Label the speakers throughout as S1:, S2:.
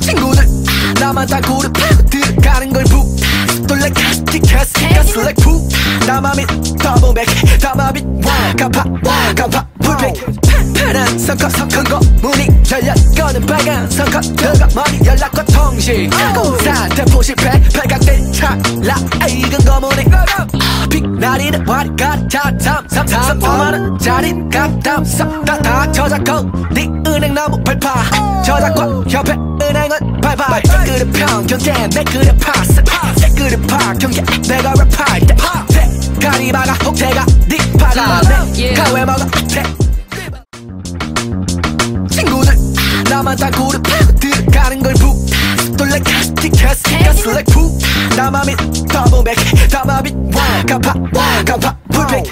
S1: 친구들 나만 따구를 들어가는 걸 북 돌래 캐스티 캐스티 가스 like 푸 나만 밑 더블 백 나만 밑 와가파 와가파 불백. 파란 선커 선큰 거 문이 꺼는 빨간 선커. 들어가 머리 연락과 통신. 사대포 실패 발각된 찰나. 익은 거문이 빛나리는 머리카락 자탐 삼삼 오만원 짜린 값담 다다 저작고 네 은행 나무 발파 저작권 협회 은행은 발발 그릇 평균 내 그릇 파스 내 그릇 파 경계 내가 랩할 때 가리바가 혹태가 네 파가 내 가회 먹어 대 친구들 나만 따구를 들어가는 걸 북 돌래 캐스티 가스 like 푸 나만 밑 더블 백 나만 밑 와가파 와가파. 불백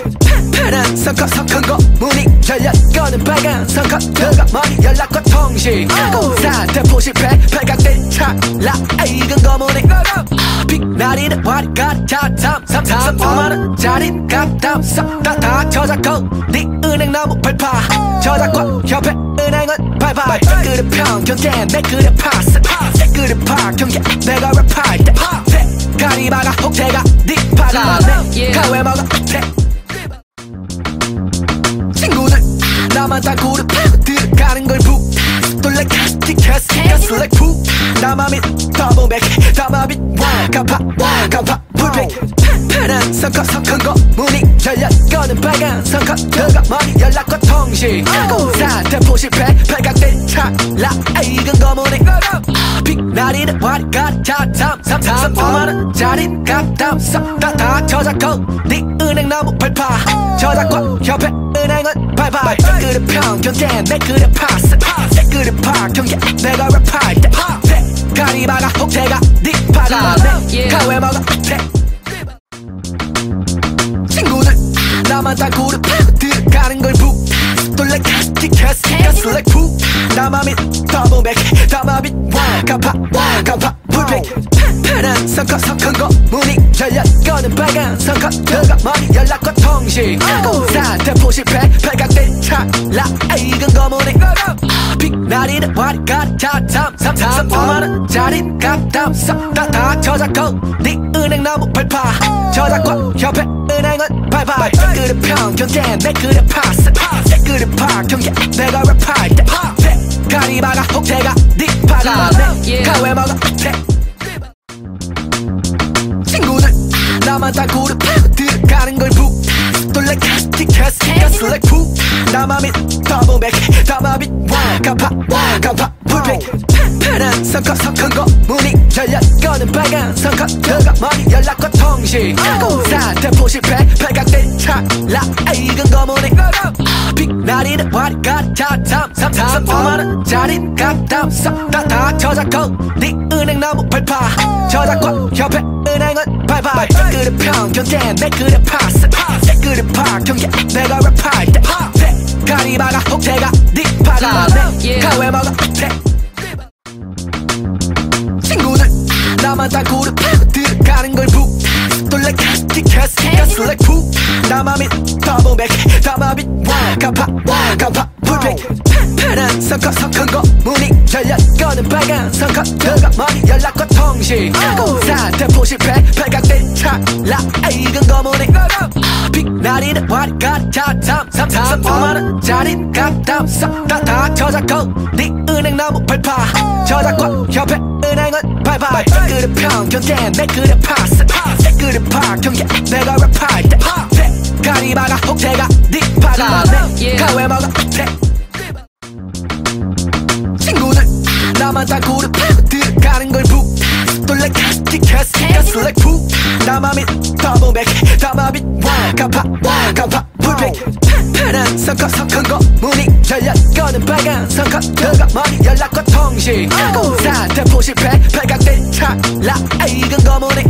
S1: 파란 선커 선큰 거. 문이 열려 꺼는 빨간 선커 들어가 머리 연락과 통신. 사대포 실패 발각된 찰나. 익은 거문이. 빛나리는 머리카락 자탐 삼삼 오만원 짜린 값담 다다 저작고 네 은행 나무 발파 저작권 협회 은행은 발발 그릇 평균 내 그릇 파스. 내 그릇 파 경계 내가 랩할 때 가리바가 혹태가 네 파가 내 가회 먹어 대 친구들 나만 따구를 들어가는 걸북 돌래 캐스티 캐스티 가스 like 푸 나만 밑 더블 백 나만 밑 와가파 와가파 불백. 파란 선커 선큰 거 문이 열려 꺼는 빨간 선커 들어가 머리 연락과 통신. 사대포 실패 발각된 찰나 익은 거문이 빛나리는 머리카락 자탐 삼삼 오만원 짜린 값담 다다 저작고 네 은행 나무 발파 저작권 협회 은행은 발발 그릇 평균 내 그릇 파스 경계. 내가 랩할 때 가리바가 혹태가 네 파가 내 가회 먹어 대 친구들 나만 따구를 들어가는 걸 북 돌래 캐스티 캐스티 가스 like 푸 나만 밑 더블 백. 나만 밑 와가파 와가파. 불백 파란 선커 선큰 거 문이 꺼는 빨간 선커 들어가 머리 연락과 통신. 사대포 실패 발각된 찰나. 익은 거문이 빛나리는 머리카락 자탐 삼삼 오만원 짜린 값담. 다다 저작고 네 은행 나무 발파 저작권 협회 은행은 발발 그릇 평균 내 그릇 파스. 내 그릇 파 경계 내가 랩할 때? 가리바가 혹태가 네 파가. 내 가회 먹어 나만 따구를 들어가는 걸 북 돌래 캐스티 캐스티 가스 like 푸 나만 밑 더블 백 나만 밑 와가파 와가파 불백 파란 선커 선큰 거 문이 열려 꺼는 빨간 선커 들어가 머리 연락과 통신. 사대포 실패 발각된 찰나 익은 거문이 빛나리는 머리카락 자탐 삼삼 오만원 짜린 값담 다다 저작고 네 은행 나무 발파 저작권 협회 은행은 발발 그릇 평균 내 그릇 파스. 내 그릇 파 경계. 내가 랩할 때. 가리바가 혹태가 네 파가 내 가회 먹어. 대 친구들 나만 따구를 들어가는 걸북 캐스티 캐스티 가스 like 푸 나만 밑 더블 백 나만 밑 와가파 와가파 불백 파란 선커 선큰 거 문이 꺼는 빨간 선커 들어가 머리 연락과 통신. 사대포 실패 발각된 찰나 익은 거문이 빛나리는 머리카락 자탐 삼삼 오만원 짜린 값담 다다 저작고 네 은행 나무 발파 저작권 협회 은행은 발발 그릇 평균 내 그릇 파스 파. 경계 내가 랩할 때. 가리바가 혹태가 네 파가 내 가회 먹어. 대 친구들 나만 따구를 들어가는 걸북 돌래 캐스티 캐스티 가스 like 푸 나만 밑 더블 백 나만 밑 와가파 와가파. 불백 파란 선커 선큰 거. 문이 꺼는 빨간 선커. 들어가 머리 연락과 통신. 사대포 실패 발각된 찰나. 익은 거문이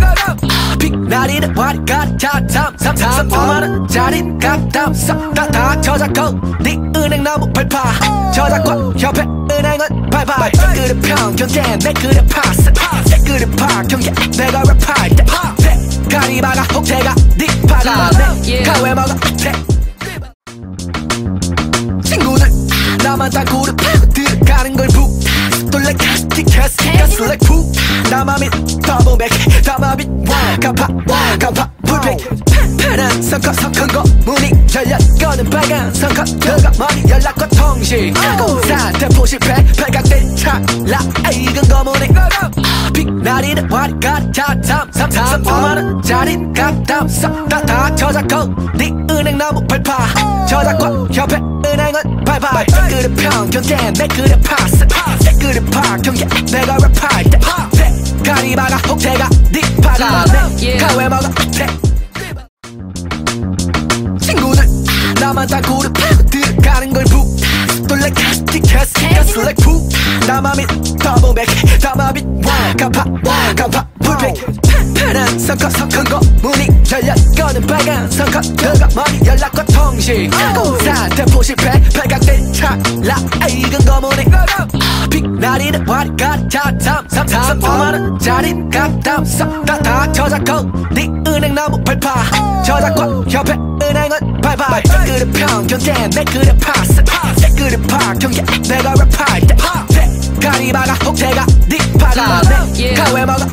S1: 빛나리는 머리카락 자탐 삼삼 오만원 짜린 값담 다다 저작고 네 은행 나무 발파. 저작권 협회 은행은 발발 그릇 평균 내 그릇 파스. 내 그릇 파 경계 내가 랩할 때. 가리바가 혹태가 네 파가. 내 가회 먹어 대 친구들 나만 따구를 들어가는 걸북 담아 밑 더블 백 담아 밑 가파 가파 불빛 파란 선커 선큰 거 문이 열렸 거는 빨간 선커 들어가 머리 연락과 통신. 사대포 실패 발각된 찰나 익은 거문이. 빛나리는 와리가리 자탐 삼삼 5만원짜린 값담. 다다 저작권 네 은행 나무 발파 저작권 협회 은행은 발발 그릇 평균 내 그릇 파스. 내 그릇 파 경계 내가 랩할 때 가리바가 혹태가 네 파가 내 가왜 먹어 친구들 나만 다 고르 들어가는 걸북 돌래 캐스티 캐스티 캐스 like 푸 나만 밑 더블 백 나만 밑 가파 가파 불빛. 파란 선커 선큰 거. 문이 열렸 거는 빨간 선커 들어가 머리 연락과 통신. 사대포 실패 발각된 찰나. 익은 거문이 빛나리는 와리가리 자탐 삼삼 5만원짜린 값담 다다 저작권. 네 은행 나무 발파. 저작권. 협회 은행은 발발 그릇 평균 내 그릇 파스. 내 그릇 파 경계 내가 랩할 때. 가리바가 혹태가 네 파가. 내 가 왜 먹어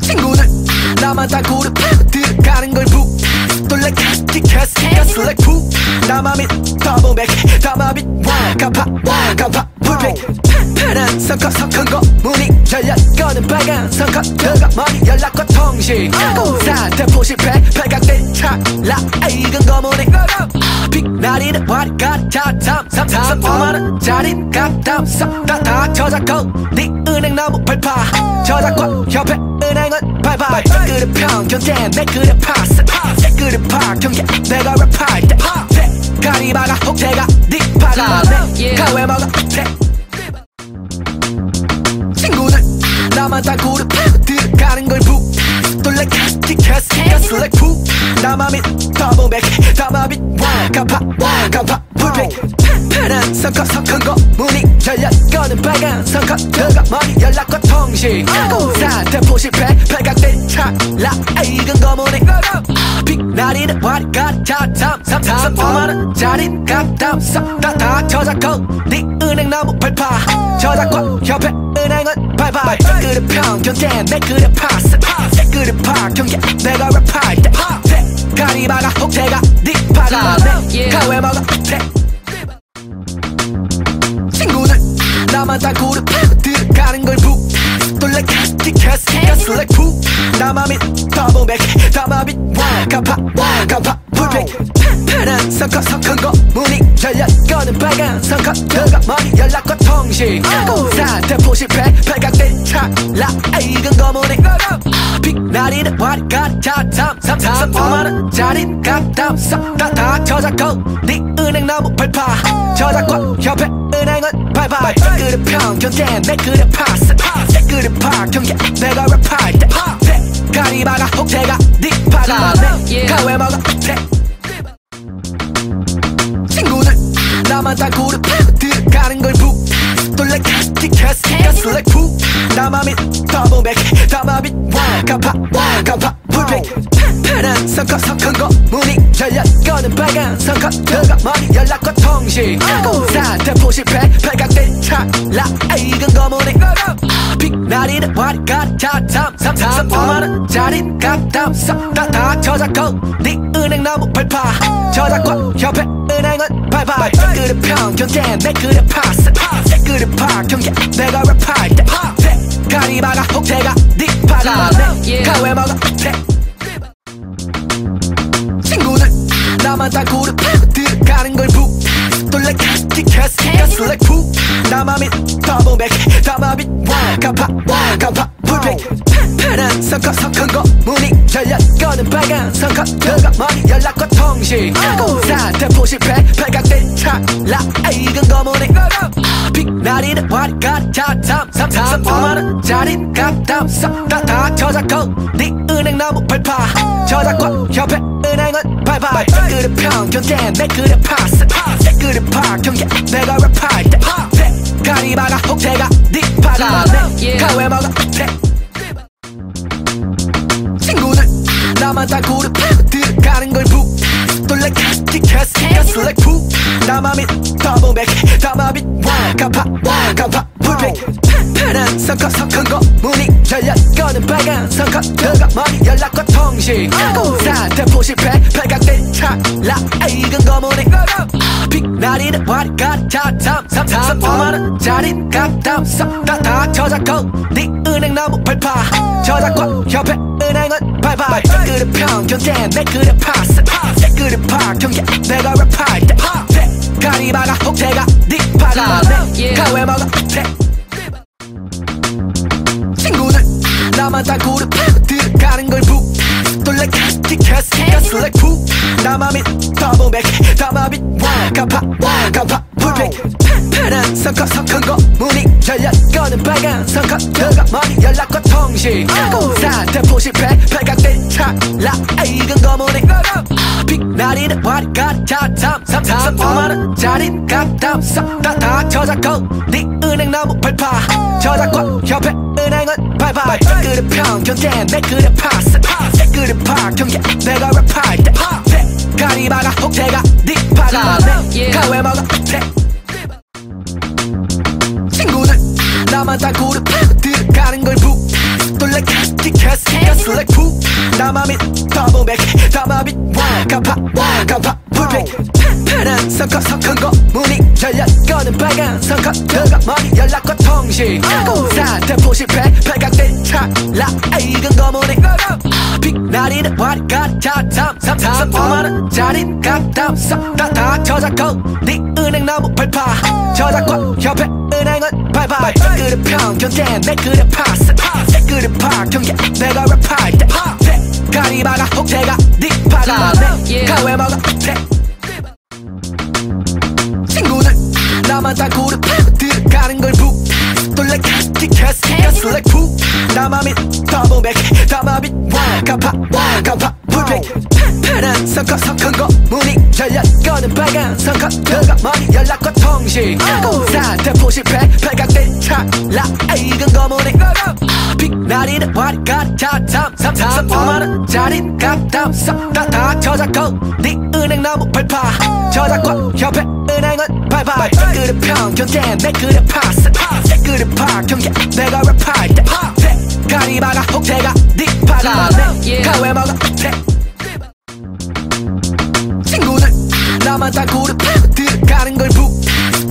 S1: 친구들 나만 다 고르 들어가는 걸 북 돌래 캐스티 캐스티 캐스 like 푸 나만 밑 더블 백. 나만 밑 가파 가파 불빛 파란 선커 선큰 거. 문이 열렸 거는 빨간 선커 들어가 머리 연락과 통신. 사대포 실패 발각된 찰나. 익은 거문이 빛나리는 와리가리 자탐 삼삼 5만원짜린 값담 다다 저작권. 네 은행 나무 발파 저작권 협회 은행은 발발 그릇 평균 내 그릇 파스. 내 그릇 파 경계 내가 랩할 때. 가리바가 혹태가 네 파가 내 가 왜 먹어 친구들 나만 다 고르 들어가는 걸북 돌래 캐스티 캐스티 캐스 like 푸 나만 밑 더블 백 나만 밑 가파 가파 불빛. 파란 선커 선큰 거 문이 열렸 거는 빨간 선커 들어가 머리 연락과 통신. 사대포 실패 발각된 찰나 익은 거문이. 빛나리는 와리가리 자탐 삼삼 5만원짜린 값담 다다 저작권. 네 은행 나무 발파. 저작권 협회 은행은 그릇 평균 내 그릇 파스 내 그릇 파. 경계 내가 랩할 때 가리바가 혹태가 네 파가 내 가왜 먹어. 친구들 나만 다 고르 들어가는 걸북 돌래 캐스티 캐스티 캐스 like 푸 나만 밑 더블 백 나만 밑 가파 가파 불빛. 파란 선커 선큰 거 문이 열렸 거는 빨간 선커. 들어가 머리 연락과 통신. 사대포 실패 발각된 찰나 익은 거문이. 빛나리는 와리가리 자탐 삼삼 5만원짜린 값담 다다. 저작권 네 은행 나무 발파 저작권 협회 은행은 발발 그릇 평균 내 그릇 파스. 내 그릇 파 경계. 내가 랩할 때. 가리바가 혹태가 가내 가왜 먹어. 친구들 나만 다 고르 들어가는 걸북 돌래 캐스티 캐스티 캐스 like 푸 나만 밑 더블 백 나만 밑 가파 가파 불빛 파란 선커 선큰 거 문이 열렸 거는 빨간 선커 들어가 머리 연락과 통신. 사대포 실패 발각된 찰나. 익은 거문이 빛나리는 와리 가리. 자탐 삼삼 5만원짜린 값담 다다 저작권. 네 은행 나무 발파 저작권 협회 은행은 발발 그릇 평균 내 그릇 파스. 내 그릇 파 경계 내가 랩할 때? 가리바가 혹태가 네 파가 내 가왜 먹어 친구들 나만 다 고르 들어가는 걸북 캐스 like 푸 나만 밑 더블 백 나만 밑 가파 가파 불빛 파란 선커 선큰 거 문이 열렸. 거는 빨간 선커 들어가 머리 연락과 통신. 사대포 실패. 발각된 찰나 익은 거문이. 빛나리는 와리가리 자탐 삼삼 5만원짜린 값담 다다 저작권. 네 은행 나무 발파. 저작권 협회 은행은 발발 그릇 평균 내 그릇 파스. 내 그릇 파. 경계 내가 랩할 때 가리바가 혹태가 네 파가 내 가 왜 먹어 친구들 나만 다 고르 들어가는 돌래 캐스티 캐스티 캐스 like 푸 나만 밑 더블 백 나만 밑 가파 가파 불빛. 파란 선커 선커고 문이 열려 꺼는 빨간 선커 들어가 머리 연락과 통신. 산대포 실패 발각된 찰나. 익은 거문이 빛나리는 와리가리 자탐 삼삼 오만원 짜린 값담 다다 저작고 네 은행 나무 발파 저작권 협회 은행은 발발 그릇 평경제 내 그릇 파스 내 그릇 파 경계. 내가 랩할 때. 가리 막아 혹대가 네 파가 내 가회 먹어 대 친구들 나만 다 그릇 들어가는 걸 북 돌래 키 키캐스 가스 like 푸 나만 및 더블 백 다만 및 가파 가파 불백. 파란 선커 선커고 문이 열려 꺼는 빨간 선커 들어가 머리 연락과 통신. 산대포 실패 발각된 찰나 익은 거문이 빛나리는 와리가리 자탐 삼삼 오만원 짜리 값담 다다 저작고 네 은행 나무 발파 저작권 협회 은행은 발발 그릇 평경제 내 그릇 파스. 내 그릇 파 경계 내가 랩할 때 가리 막아 혹대가 네 파가 내 가회 먹어 대 친구들 나만 다 그릇 들어가는 걸북 돌래 like 푸 나만 및 더블 백 다만 및 가파 가파 불백 파란 선커 선커고 문이 열려 꺼는 빨간 선커. 들어가 머리 연락과 통신. 산대포 실패 발각된 찰나. 익은 거문이. 빛나리는 와리가리 자탐 삼삼 오만원 짜리 값담 다다. 저작고 네 은행 나무 발파 저작권 협회 은행은 발발 그릇 평경제 내 그릇 파스. 내 그릇 파. 경계 내가 랩할 때 가리 막아 혹대가 네. 파가 내 가회 먹어 대 친구들 나만 다 그릇 들어가는 걸북 돌래 키키캐스 가스 like 푸 나만 및 더블 백 다만 및 가파 가파 불백 파란 선커 선커고 문이 열려 꺼는 빨간 선커 들어가 머리 연락과 통신 산대포 실패 발각된 찰나 익은 거문이 빛나리는 와리가리 자탐 삼삼 오만원 짜리 값담 다다 저작고 네 은행 나무 발파 저작권 협회 은행은 발발 그릇 평경제 내 그릇 파스. 내 그릇 파 경계 내가 랩할 때. 가리 막아 혹대가 네 파가 내 가회 먹어 나만 다 그릇 들어가는 걸북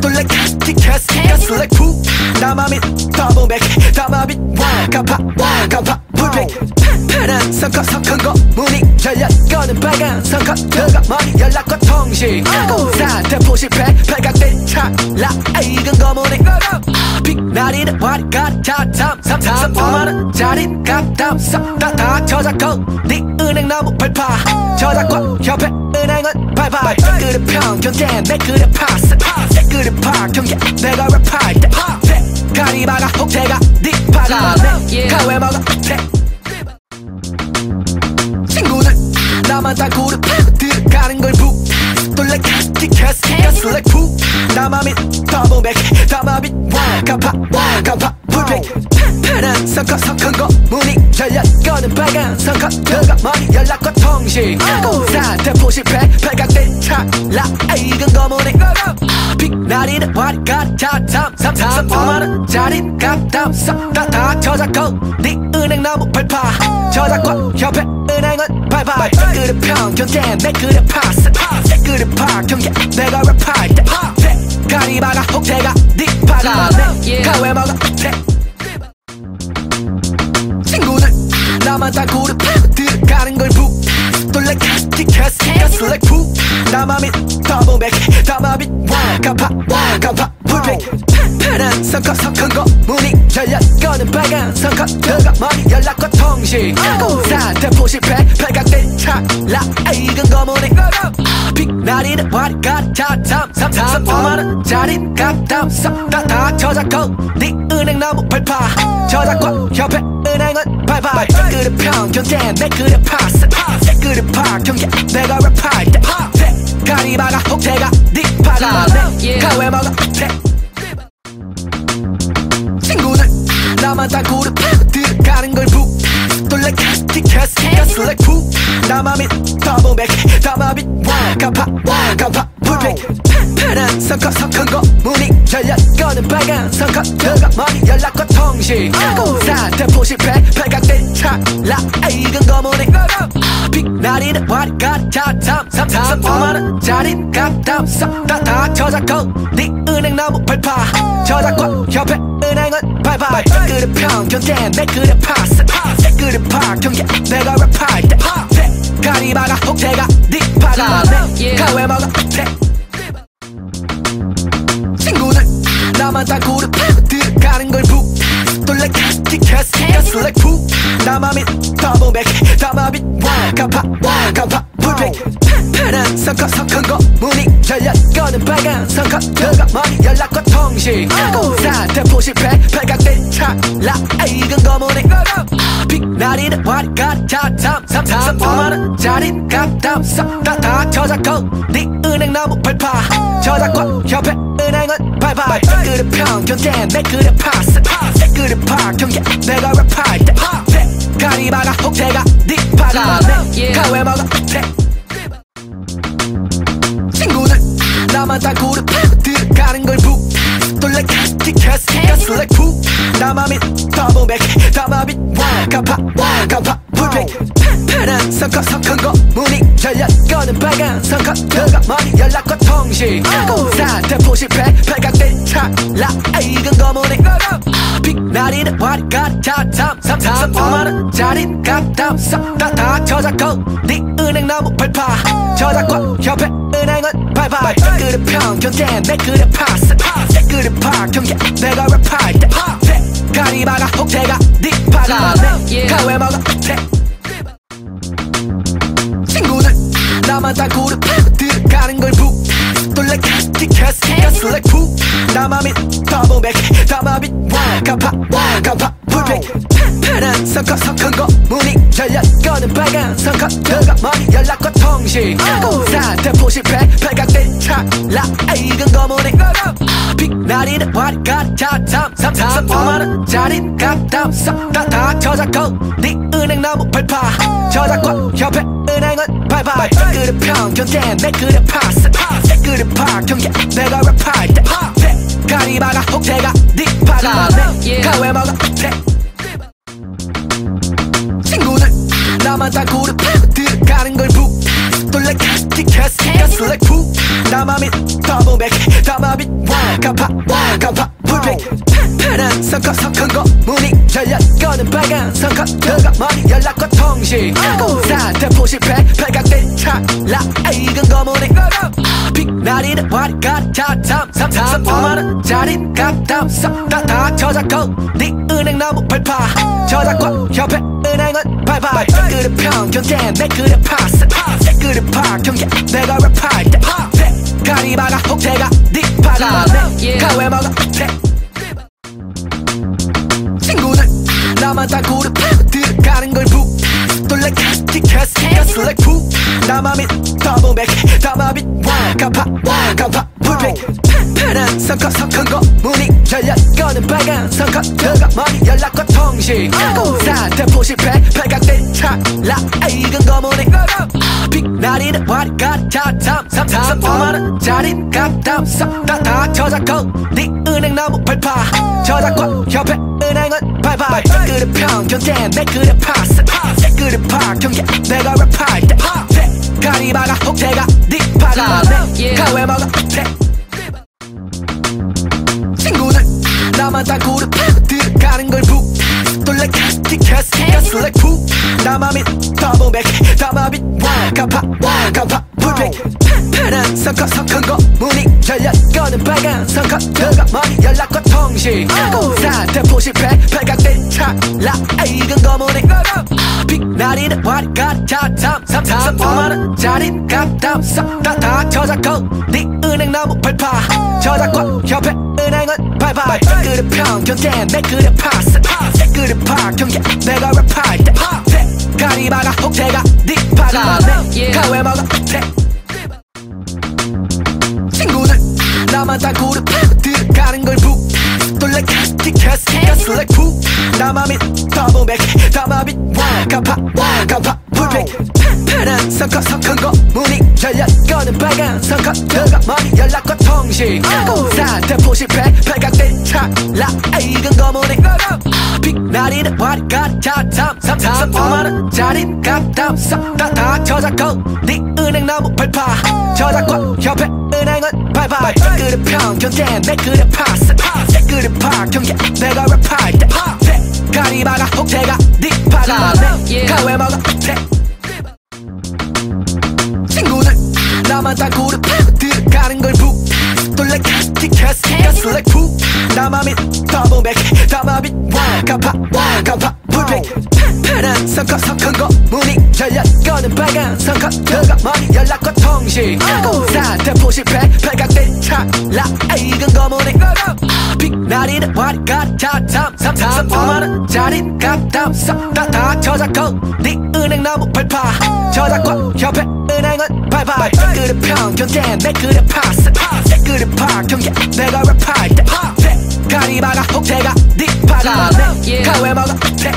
S1: 돌래 키키캐스 가스 like 푸 나만 및 더블 백 다만 및 가파 가파 불백 파란 선커 선커고 문이 열려 꺼는 빨간 선커 들어가 머리 연락과 통신. 산대포 실패 발각된 찰나. 익은 거문이. 빛나리는 와리 가리 자탐 삼삼. 오만원 짜리 값담 다다 저작고 네 은행 나무 발파. 저작권 협회 은행은 발발 그릇 평경제 내 그릇 파 및 가파 가파 불백 파란 선커 선커고 문이 열려 꺼는 빨간 선커 들어가 머리 연락과 통신. 산대포 실패 발각된 찰나. 익은 거문이 빛나리는 와리가리 자탐. 삼삼 오만원 짜리 값담. 다다 저작고 네 은행 나무 발파 저작권 협회 은행은 발발 그릇 평경제 내 그릇 파스. 내 그릇 파 경계. 내가 먹어 대 친구들 나만 다 그릇 들어가는 걸 북 돌래 키키캐스 가스 like 푸 나만 및 더블 백 다만 및 가파 가파 불백. 파란 선커 선커고 문이 열려 꺼는 빨간 선커 들어가 머리 연락과 통신. 산대포 실패 발각된 찰나. 익은 거문이 빛나리는 와리가리 자탐 삼삼 오만원 짜리 값담 다다 저작고 네 은행 나무 발파 저작권 협회 은행은 발발 그릇 평경제 내 그릇 파스. 내 그릇 파 경계 내가 랩할 때 가리 막아 혹대가 네 파가 내 가회 먹어 대. 친구들 나만 다 그릇 들어가는 걸북 돌 래 키키캐스 가스 like 푸 나만 및 더블 백 다만 및 가파 가파 불백 파란 선커 선커고 문이 열려 꺼는 빨간 선컷 들어가 머리 연락과 통신. 산대포 실패 발각된 찰나. 익은 거문이 빛나리는 와리가리. 자탐 삼삼 오만원 짜린 값담. 다다 저작고 네 은행 나무 발파 저작과 협회 은행은 발발 그릇 평균 내 그릇 파스. 내 그릇 파. 경계 내가 랩할 때 가리바가 혹태가 네 파가 내 가회 먹어? 대 친구들 나만 다 그릇 들어가는 걸북 놀래 키캐스 가스. like 푸 나만 밑 더블 백 나만 밑 와가파 와가파 불백 파란 선커 선큰 거. 문이 꺼는 빨간 선커 들어가 머리 연락과 통신. 산대포 실패 발각된 찰나. 익은 거문이 빛나리는 와리가리 자탐 삼삼 오만원 짜리 값담. 싹다다 저작고 네 은행 나무 발파 저작과 협회 은행은 발발 그릇 평균 내 그릇 파스. 내 그릇 파 경계. 내가 랩할 때 가리바가 혹태가 네 파가 내 가회 먹어. 대 친구들 나만 다 그릇 들어가는 놀래 키캐스 가스 like 푸 나만 밑 더블 백 나만 밑 와가파 와가파 불백 파란 선커 선큰 거. 문이 열려 꺼는 빨간 선커 들어가 머리 연락과 통신 산대포 실패 발각된 찰나. 익은 거문이. 빛나리는 와리가리. 자탐 삼삼 오만원 짜리 값담 싹다다 저작고 네 은행 나무 발파 저작과 협회 은행은 발발 그릇 평균 내 그릇 파스. 내 그릇 파 경계. 내가 랩할 때 가리바가 혹태가 네 파가 내 가회 먹어 대 친구들 나만 다 그릇 들어가는 걸북 놀래 키캐스 가스 like 푸 나만 밑 더블 백 나만 밑 와가파 와가파. 불백 파란 선커 선큰 거 문이 열려 꺼는 빨간 선커 들어가 머리 연락과 통신 산대포 실패 발각된 찰나 익은 거문이 빛나리는 와리가리 자탐 삼삼 오만원 짜리 값담 싹다다 저작고 네 은행 나무 발파 저작과 협회 은행은 발발 그릇 평균 내 그릇 파스 내 그릇 파 경계 내가 랩할 때 가리바가 혹태가 네 파가 내 가회 먹어 나만 다 그릇 들어가는 걸북 놀래 키캐스 가스 like 푸 나만 밑 더블 백 나만 밑 와가파 와가파 불백 파란 선커 선큰 거 문이 열려 꺼는 빨간 선커 들어가 머리 연락과 통신. 산대포 실패 발각된 찰나 익은 거문이. 빛나리는 와리가리 자탐 삼삼 오만원 짜리 값담 싹다다 저작고 네 은행 나무 발파. 저작과 협회 은행은 발발 그릇 평균 내 그릇 파스. 내 그릇 파 경계 내가 랩할 때. 가리바가 혹태가 네. 파가 내 가회 먹어? 대 친구들 나만 다 그릇 들어가는 걸북 놀래 키캐스 가스 like 푸 나만 밑 더블 백 나만 밑 와가파 와가파 불백 파란 선커 선큰 거. 문이 열려 꺼는 빨간 선커 들어가 머리 연락과 통신. 산대포 실패 발각된 찰나 익은 거문이. 빛나리는 와리가리 자탐 삼삼 오만원 짜리. 값담 싹다다 저작고 네 은행 나무 발파 저작과 협회 은행은 발발 그릇 평균 내 그릇 파스. 내 그릇 파 경계 내가 랩할 때. 가리바가 혹태가 네 파가. 내 가회 먹어. 대 친구들 나만 다 그릇 들어가는 걸북 놀래 키캐스 가스 like 푸 나만 밑 더블 백 나만 밑 와가파 와가파 불백 파란 선커 선큰 거 문이 열려 꺼는 빨간 선커 들어가 머리 연락과 통신 산대포 실패 발각된 찰나 익은 거문이 빛나리는 와리가리 자탐 삼삼 오만원 짜리 값담 싹다다 저작고 네 은행 나무 발파 저작과 협회 은행은 발발 그릇 평균 내 그릇 파스 내 그릇 파 경계 내가 랩할 때가 리바가 혹태가 네 파가 내 가회 먹어 대 친구들 나만 다 그릇 들어가는 걸북 놀래 키캐스 가스 like 푸 나만 밑 더블 백 나만 밑 와가파 와가파 불빛. 파란 선커 선커고 문이 열려 꺼는 빨간 선커 들어가 머리 연락과 통신. 산대포 실패 발각된 찰나 익은 거문이. 빛나리는 와리가리 자탐 삼삼 오만원 짜린 값담 싹다다 저작고 네 은행 나무 발파 저작과 협회 은행은 발발 그릇 평경제 내 그릇 파스. 내 그릇 파 경계. 내가 랩할 때 가리바가 혹태가 네 파가 내 가회 먹어. 대 친구들 나만 땅굴을 들어가는 걸북 가슬렉 푹 나만 밑 더블백 나만 밑 와가파 와가파 불백. 파란 선커 선커고 문이 열려 꺼는 빨간 선커. 들어가 머리 연락과 통신. 산대포 실패 발각된 찰나. 익은 거문이 빛나리는 와리가리 자탐 삼삼 오만원 짜린 값담 싹다다 저작고 네 은행 나무 발파. 저작과 협회 은행은 발발 그릇 평경제 내 그릇 파스. 내그 릇파 경계 내가 랩할 때. 가리바가 혹태가 네 파가 내 가회 먹어 대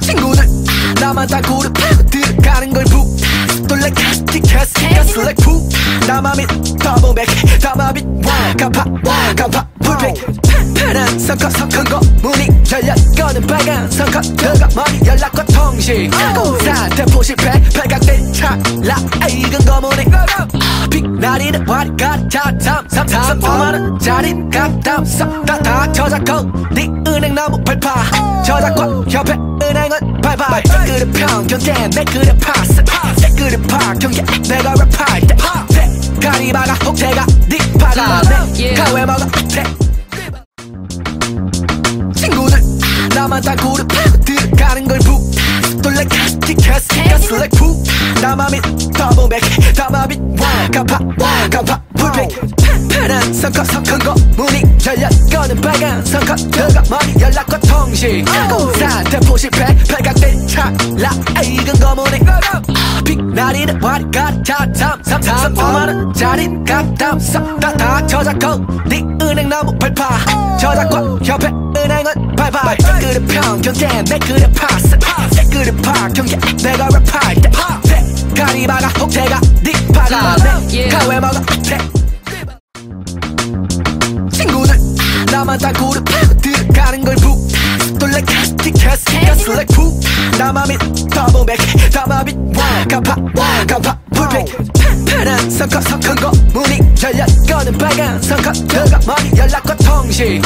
S1: 친구들 나만 땅굴을 들어가는 걸북 놀래 캐스티캐스 가슬렉 푹 나만 밑 더블백 나만 밑 와가파 와가파 불백 파란 선커 선커고 문이 열려 꺼는 빨간 선커 들어가 머리 연락과 통신. 산대포 실패. 발각된 찰나. 익은 거문이 빛나리는 와리가리 자탐 삼삼. 오만원 짜린 값담 싹다다. 저작고 네 은행 나무 발파 저작과 협회 은행은 발발 그릇 평경제 내 그릇 파스. 내그 릇 파. 경계 내가 랩할 때. 가리바가 혹태가 네 파가 내 가회 먹어 대 친구들 나만 땅굴을 들어가는 걸 북 놀래 캐스티캐스 가슬렉 푹 나만 밑 더블백 나만 밑 와가파 와가파 불백. 파란 선커 선커고 문이 열려 꺼는 빨간 선커. 들어가 머리 연락과 통신. 산대포 실패 발각된 찰나. 익은 거문이. 빛나리는 와리가리 자탐 삼삼 오만원 짜린 값담 싹다다 저작고 네 은행 나무 발파 저작과 협회 은행은 발발 그릇 평경제 내 그릇 파스. 내 그릇 파 경계 내가 랩할 때 가리바가 혹태가 네 파가 내 가회 먹어 대 친구들 나만 땅굴을 들어가는 걸북 놀래 캐스티캐스 가슬렉 푹 나만 밑 더블 백 나만 밑 와가파 와가파 불백. 파란 선커 선커고 문이 열려 꺼는 빨간 선커 들어가 머리 연락과 통신.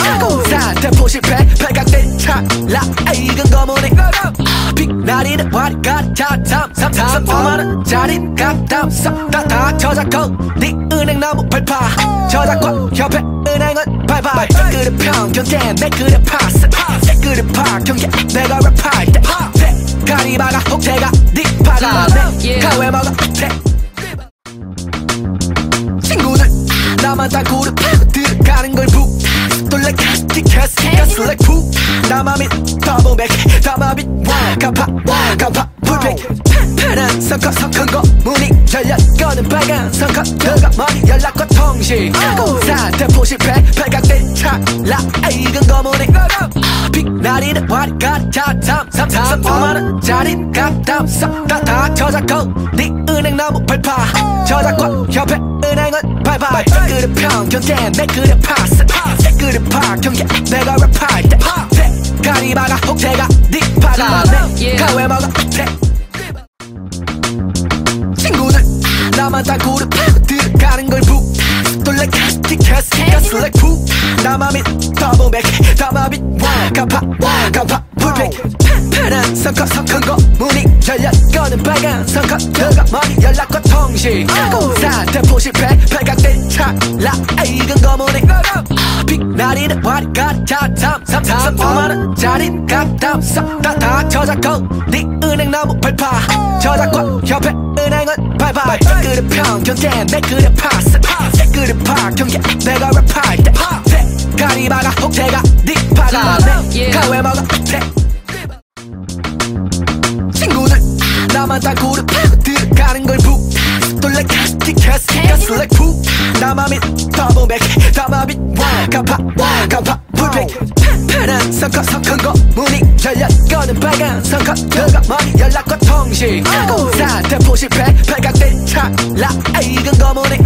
S1: 산대포 실패 발각된 찰나 익은 거문이. 빛 나리는 와리가리 자탐 삼삼 오만원 짜린 값담 싹다다 저작고 네 은행 나무 발파 저작과 협회 은행은 발발 그릇 평경제 내 그릇 파스. 내 그릇 파 경계 내가 랩할 때 가리바가 혹태가 네 파가 내 가회 먹어 대 친구들 나만 들어가는 걸북 가슬렉 푹 나만 밑 더블백 나만 밑 와가파 와가파 불백 파란 선커 선커고 문이 열려 꺼는 빨간 선커 들어가 머리 연락과 통신 산대포 실패 발각된 찰나 익은 거문이 빛나리는 와리가리 자탐 삼삼 오만원 짜린 값담 싹다다 저작고 네 은행 나무 발파. 저작과 협회 은행은 발발 그릇 평경제 내 그릇 파스. 내 그릇 파. 경계 내가 랩할 때 가리바가 혹태가 네 파가 내 가회 먹어. 대 친구들 나만 땅굴을 들어가는 걸북 놀래 캐스티캐스 가슬렉 푹 나만 밑 더블백 나만 밑 와가파 와가파 불백 파란 선커 선커고 문이 열려 꺼는 빨간 선커 들어가 머리 연락과 통신. 산대포 실패. 발각된 찰나. 익은 거문이 빛나리는 와리 가리 자탐 삼삼. 오만원 짜린 값담. 싹다다 저작고 네 은행 나무 발파 저작과 협회 은행은 발발 그릇 평경제 내 그릇 파스. 내 그릇 파 경계 내가 랩할 때 가리바가 혹태가 네 파가 내 가회 먹어 대 친구들 나만 땅굴을 들어가는 걸북 놀래 캐스티캐스 가슬렉 푹 나만 밑 더블 백 나만 밑 와가파 와가파 불백 파란 파란 선커 선큰거 문이 꺼는 빨간 선커 들어가 머리 연락과 통신. 사태포 실패 발각된 찰나 익은 거문이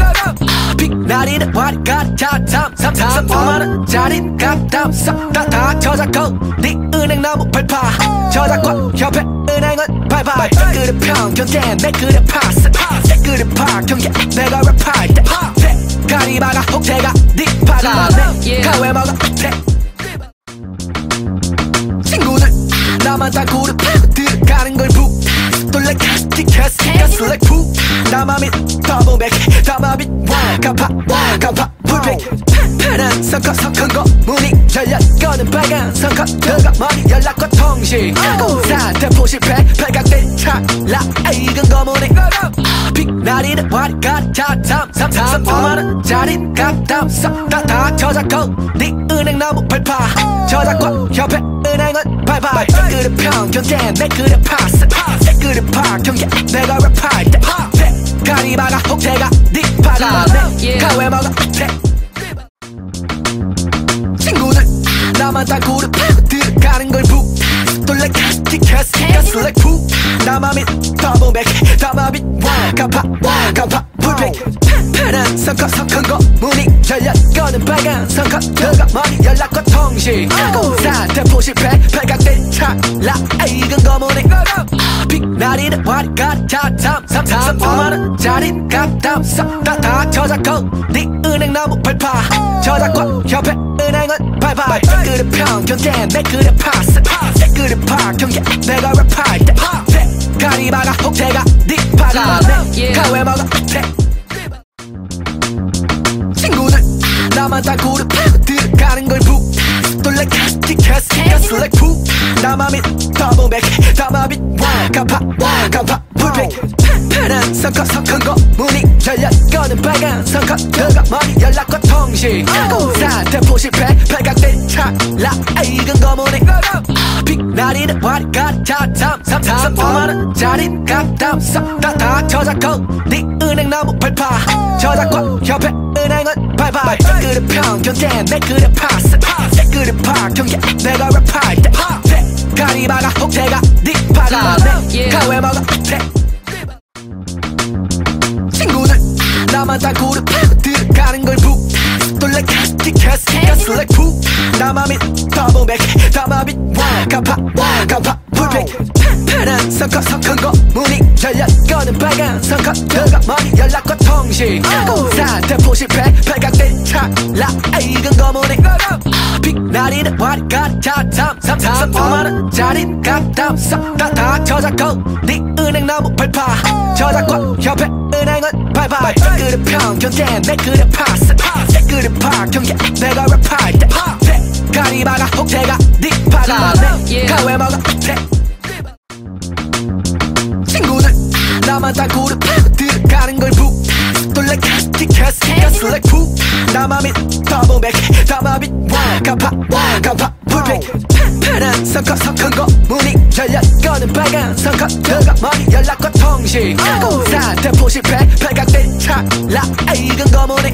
S1: 빛나리는 와리가리 자탐 삼삼 5만원 짜리 값담 다다 저작권. 네 은행 나무 발파. 저작권 협회 은행은 발발 댓글의 평균 내 그릇 파스. 댓글의 파경 내가 랩할 때. 가리바가 혹태가 네 파가 내 가왜 먹어 친구들 나만 땅굴을 들어가는 걸 북 돌래 캐스티 캐스티 캐스 like 푸 나만 믿 더블 백 나만 믿 가파 가파 불백 파란 선커 선큰거 문이 열려 꺼는 빨간 선커 들어가 머리 연락과 통신. 사태포 실패 발각된 찰나 익은 거문이. 빛나리는 와리가리 자탐 삼삼 5만원 값담 다다 저작권. 네 은행 나무 발파 저작권 협회 은행은 발발 댓글의 평균 내 그릇 파스. 댓글의 파경 내가 랩할 때 가리바가 혹태가 네 파가 내 가 왜 먹어 친구들 나만 땅굴을 들어가는 걸북 돌래 캐스티 캐스티 캐스 like 푸 나만 믿 더블 백. 나만 믿 가파 가파 불백 파란 선커 선큰거 문이 꺼는 빨간 선커 들어가 머리 연락과 통신. 사태포 실패 발각된 찰나. 익은 거문이 빛나리는 와리가리 자탐 삼삼 5만원 짜리 값담 다다 저작권. 네 은행 나무 발파 저작권 협회 은행은 발발 댓글의 평균 내 그릇 파스. 댓글의 파경 내가 랩할 때. 가리바가 혹태가 네 파가 내 가왜 먹어 나만 땅굴을 들어가는 걸북 돌래 캐스티 캐스티 캐스 like 푸 나만 믿 더블 백. 나만 믿 가파 가파 불백. 파란 선커 선큰거. 문이 열려 꺼는 빨간 선커. 들어가 머리 연락과 통신. 사태포 실패 발각된 찰나. 익은 거문이 빛나리는 와리가리 자탐 삼삼 5만원 짜리 값담 다다 저작권. 네 은행 나무 발파 저작권 협회 은행은 발발 댓글의 평균 내 그릇 파스. 댓글의 파경 내가 랩할 때 가리바가 혹태가 네 파가 내 가 왜 먹어 친구들 나만 땅굴을 들어가는 걸 북 돌래 캐 캐스티 캐스 like 푸 나만 믿 더블 백 나만 믿 가파 가파 불백 파란 선커 선큰거. 문이 열려 꺼는 빨간 선커 들어가 머리 연락과 통신. 사태포 실패 발각된 찰나. 익은 거문이 빛나리는 와리가리 자탐 삼삼 5만원 짜리 값담. 다다 저작권. 네 은행 나무 발파 저작권 협회 은행은 발발 댓글의 평균 내 그릇 파스. 댓글의 파경 내가 랩할 때. 가리바가 혹태가 네 파가 내 가 왜 먹어. 친구들 나만 땅굴을 들어가는 걸북 돌래 캐스티 캐스티 캐스 like 푸 나만 믿 더블 백 나만 믿 가파 가파 불백 파란 선커 선큰거. 문이 열려 꺼는 빨간 선커 들어가 머리 연락과 통신. 사태포 실패 발각된 찰나. 익은 거문이.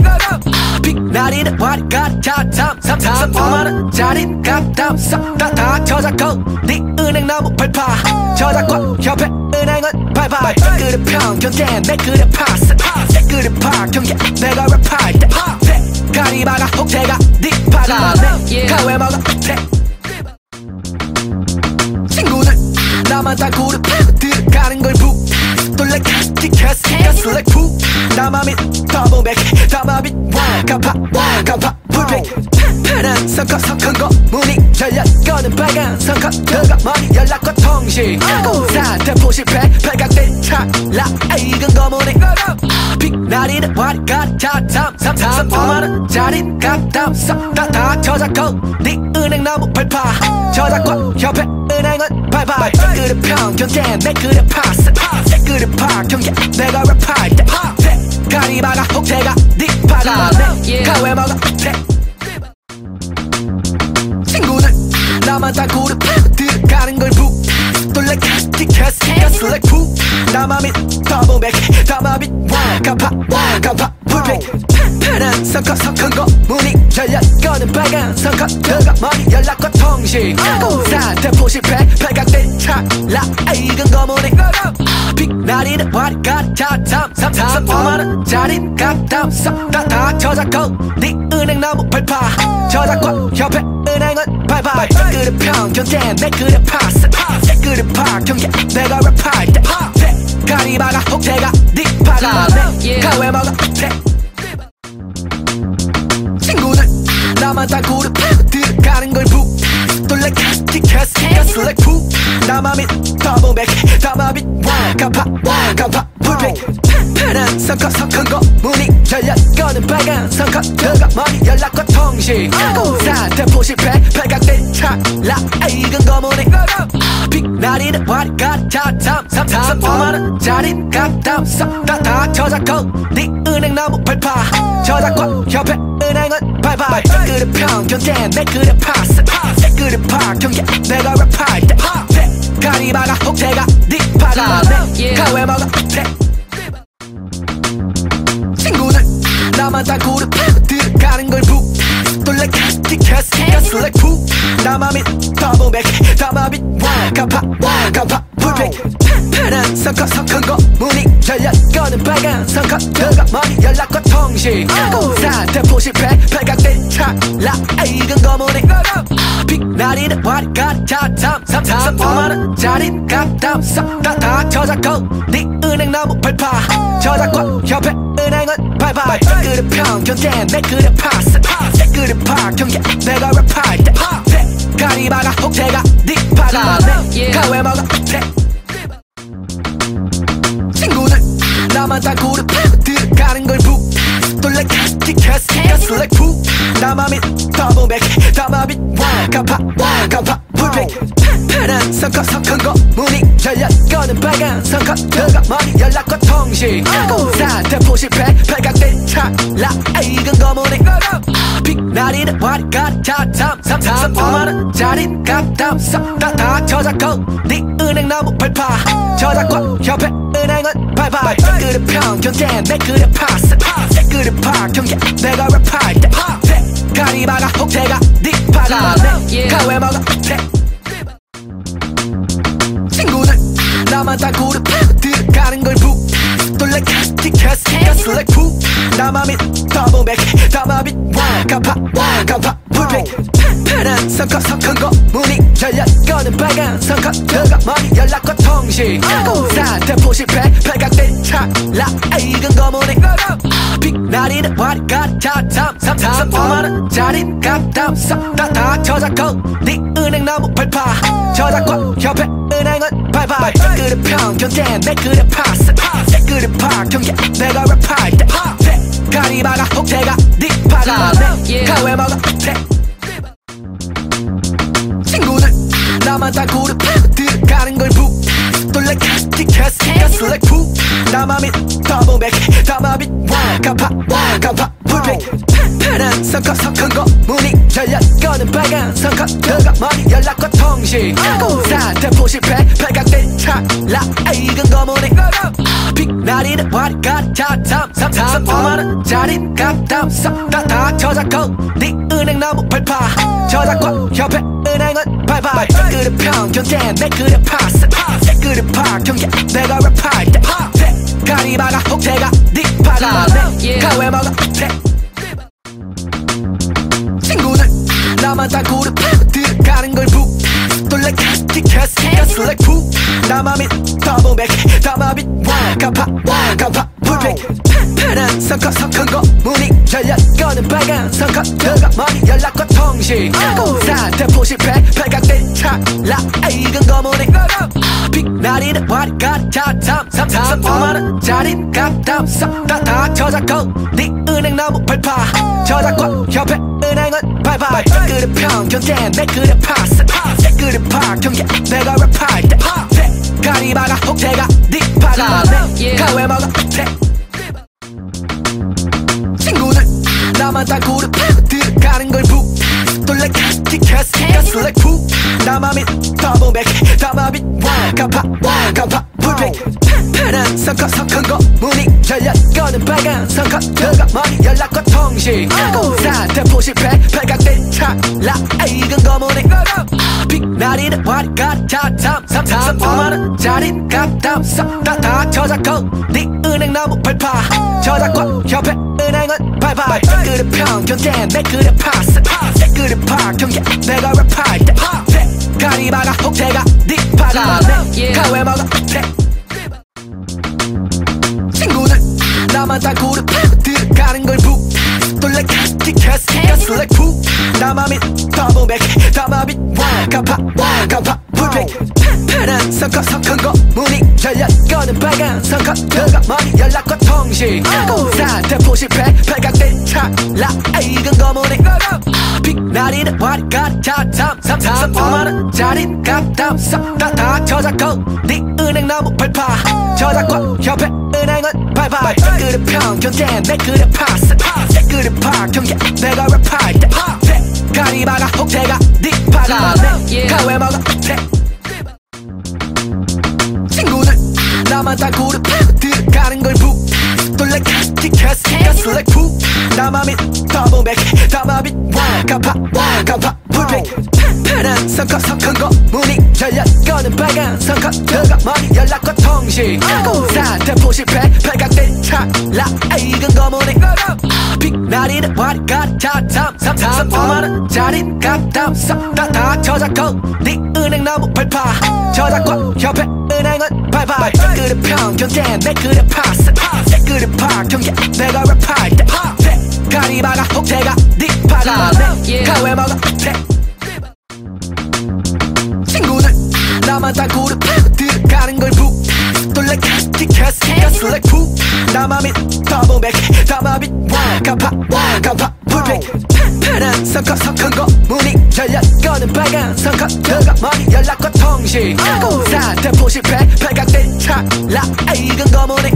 S1: 빛 나리는 와리가리 자탐 삼삼 5만원 짜리 값담 다다 저작권. 네 은행 나무 발파. 저작권 협회 은행은 발발 댓글의 평균 내 그릇 파스. 댓글의 파경 내가 랩할 때. 가리바가 혹태가 네 파가. 내 가 왜 먹어 친구들 나만 땅굴을 들어가는 걸북 돌래 캐스티 캐스 like 푸 나만 믿 더블 백 나만 믿 가파 가파. 불백 파란 선커 선큰거. 문이 열려 꺼는 빨간 선커 들어가 머리 연락과 통신. 사태포 실패 발각된 찰나. 익은 거문이 빛나리는 와리가리. 자탐 삼삼 5만원 짜리 값담 다다 저작권. 네 은행 나무 발파. 저작권 협회 은행은 발발 댓글의 평균 내 그릇 파스 댓글의 파경 내가 랩할 때. 가리바가 혹태가 네 파가. 내 가 왜 먹어 친구들 나만 땅굴을 들어가는 걸북 돌래 캐스티 캐스티 캐스 like 푸 나만 믿 더블 백 나만 믿 가파 가파 불백 파란 선커 선큰거 문이 열려 꺼는 빨간 선커 들어가 머리 연락과 통 통신 산대포 실패 발각된 찰나. 익은 거문이 빛나리는 와리가리 자탐 삼삼 5만원짜린 값담. 다다 저작권. 네 은행나무 발파 저작권 협회 은행은 발발 그릇 평균제 내 그릇 파스. 내 그릇 파 경계 내가 랩할 때 가리바가 혹대가 네 파가 내 가왜 먹어 친구들 나만 다 그릇 들어가는 걸 북 돌래 캐스티 캐스티 가슬렉 푸 나만 믿 더블 백 나만 믿 와가파 와가파 불백 파란 선커 선큰 거 문이 꺼는 빨간 선커 들어가 머리 연락과 통신. 산대포 실패 발각된 찰나 익은 거문이 빛나리는 와리가리 자탐 삼삼 5만원짜린 값담 싹다다 저작권. 네 은행나무 발파 저작권 협회 은행은 발발 그릇 평균제 내 그릇 파스. 내 그릇 파 경계 내가 랩할 때. 가리바가 혹대가 네 파가. 내 가 왜 먹어 친구들 나만 다 그릇 들어가는 걸 북 돌래 캐스 티 캐스티 가슬렉 푸 나만 믿 더블 백 나만 믿 와가파 와가파 불백 파란 선커 선큰 거 문이 꺼는 빨간 선커 들어가 머리 연락과 통신. 산대포 실패 발각된 찰나 익은 거문이 빛나리는 와리가리 자탐 삼삼 5만원짜린 값담 싹다다 저작권. 네 은행나무 발파 저작권 협회 은행은 발발 그릇 평균제 내 그릇 파스. 내 그릇 파 경계 내가 랩할 때. 가리바가 혹대가 네 파가 내 가 왜 먹어 친구들 나만 다 그릇 들어가는 걸 북 돌래 캐스 티 캐스티 가슬렉 푸 나만 믿 더블 백 나만 믿 와가파 와가파 불백 파란 선커 선큰 거 문이 꺼는 빨간 선커 들어가 머리 연락과 통신. 산대포 실패 발각된 찰나 익은 거문이. 빛나리는 와리가리 자탐 삼삼 5만원짜린 값담 싹다다 저작권. 네 은행나무 발파 저작권 협회 은행은 발발 그릇 평균제 내 그릇 파스. 내 그릇 파 경계 내가 랩할 때. 가리바가 혹대가 네 파가 내 가 왜 먹어 친구들 나만 다 그릇 들어가는 걸북 돌래 캐스티 캐스티 가슬렉 푸 나만 믿 더블 백 나만 믿 와가파 와가파 불백 파란 선커 선큰 거. 문이 열려 꺼는 빨간 선커. 들어가 머리 연락과 통신. 산대포 실패. 발각된 찰나. 익은 거문이 빛나리는 와리가리. 자탐 삼삼 5만원짜린 값담 싹다다. 저작권. 네 은행나무 발파 저작권 협회 은행은 발발 그릇 평균제 내 그릇 파스. 내 그릇 파 경계 내가 랩할 때. 가리바가 혹대가 네 파가. 내 가 왜 먹어. 친 나만 다 그릇 들어가는 걸북 돌래 캐스티 캐스티 가슬렉 푸 나만 믿 더블 백 나만 믿 와가파 와가파 불백. 파란 선커 선큰 거 문이 꺼는 빨간 선커 들어가 머리 연락과 통신. 산대포 실패 발각된 찰나. 익은 거문이 빛나리는 와리가리 자탐 삼삼 5만원짜린 값담. 싹다다 저작권. 네 은행나무 발파 저작권 협회 은행은 발발 그릇 평균제 내 그릇 파스 내 그릇 파 경계 내가 랩할 때. 가리바가 혹대가 네 파가 내 가 왜 먹어 친구들 나만 다 그릇 들어가는 걸 북 돌래 캐스티 캐스티 가슬렉 푸 나만 믿 더블 백 나만 믿 와가파 와가파 불백 파란 선커 선큰 거 문이 열려 꺼는 빨간 선커 들어가 머리 연락과 통신 산대포 실패 발각된 찰나 익은 거문이 빛나리는 와리가리 자탐 삼삼 5만원짜린 값담 싹다다 저작권 네 은행나무 발파 저작권 협회 은행은 발발 그릇 평균제 내 그릇 파스 내 그릇 파 경계 내가 랩할 때 가리바가 혹대가 네 파가 내 가왜 먹어 친 나만 다 그릇 들어가는 걸북 돌래 캐스티 캐스티 가슬렉 푸 나만 믿 더블 백 나만 믿 와가파 와가파 불백 파란 선커 선큰 거 문이 꺼는 빨간 선커 들어가 머리 연락과 통신 산대포 실패 발각된 찰나 익은 거문이 와리가 자탐삼삼 5만원짜리 값담삼 다다 저작권 네 은행 너무 발파 저작권 협회 은행은 발파 그릇 평균 내 그릇 파스 내 그릇 파. 경계 내가 랩할 때 가리바가 혹태가 네 파가 내 가회 먹어 친구들 나만 다 그룹 들어가는 걸북 돌려 캐스키 캐스키 캐스 like 푸 나만 및 더블백 나만 및 와가파 와가파 불백 파란 선커 선큰 거. 문이 꺼는 빨간 선커 들어가 머리 연락과 통신. 사태포 실패 발각된 찰나. 이건 거문이. 빛나리는 와리가리 자삼삼삼 5만원 짜리 값담삼 다다 저작권. 네 은행 너무 발파 저작권 협회 은행은 발파 그릇 평균 내 그릇 파스. 내 그릇 파 경계. 내가 랩할 때 가리바가 혹태가 네 파가 내 가회 먹어 친구들 나만 다 그룹 들어가는 돌려 캐스키 캐스키 캐스 like 푸 나만 및 더블백 나만 및 와가파 와가파 불백. 파란 선커 선큰 거 문이 꺼는 빨간 선커 들어가. 머리 연락과 통신. 사태포 실패 발각된 찰나. 이건 거문이 빛나리는 와리가리 자삼삼삼 5만원짜리 값담삼 다다 저작권 네 은행 너무 발파 저작권 협회 은행은 발파 그릇 평균 내 그릇 파스 내 그릇 파 경계 내가 랩할 때 가리바가 혹태가 네 파가 내 가회 먹어 친구들 나만 다 걸북 캐스키 캐스키 캐스 like 푸 나만 및 더블백 나만 및 와가파 와가파 불백 파란 선커 선큰 거. 문이 열려 꺼는 빨간 선커 들어가 머리 연락과 통신. 사태포 실패. 발각된 찰나. 이건 거문이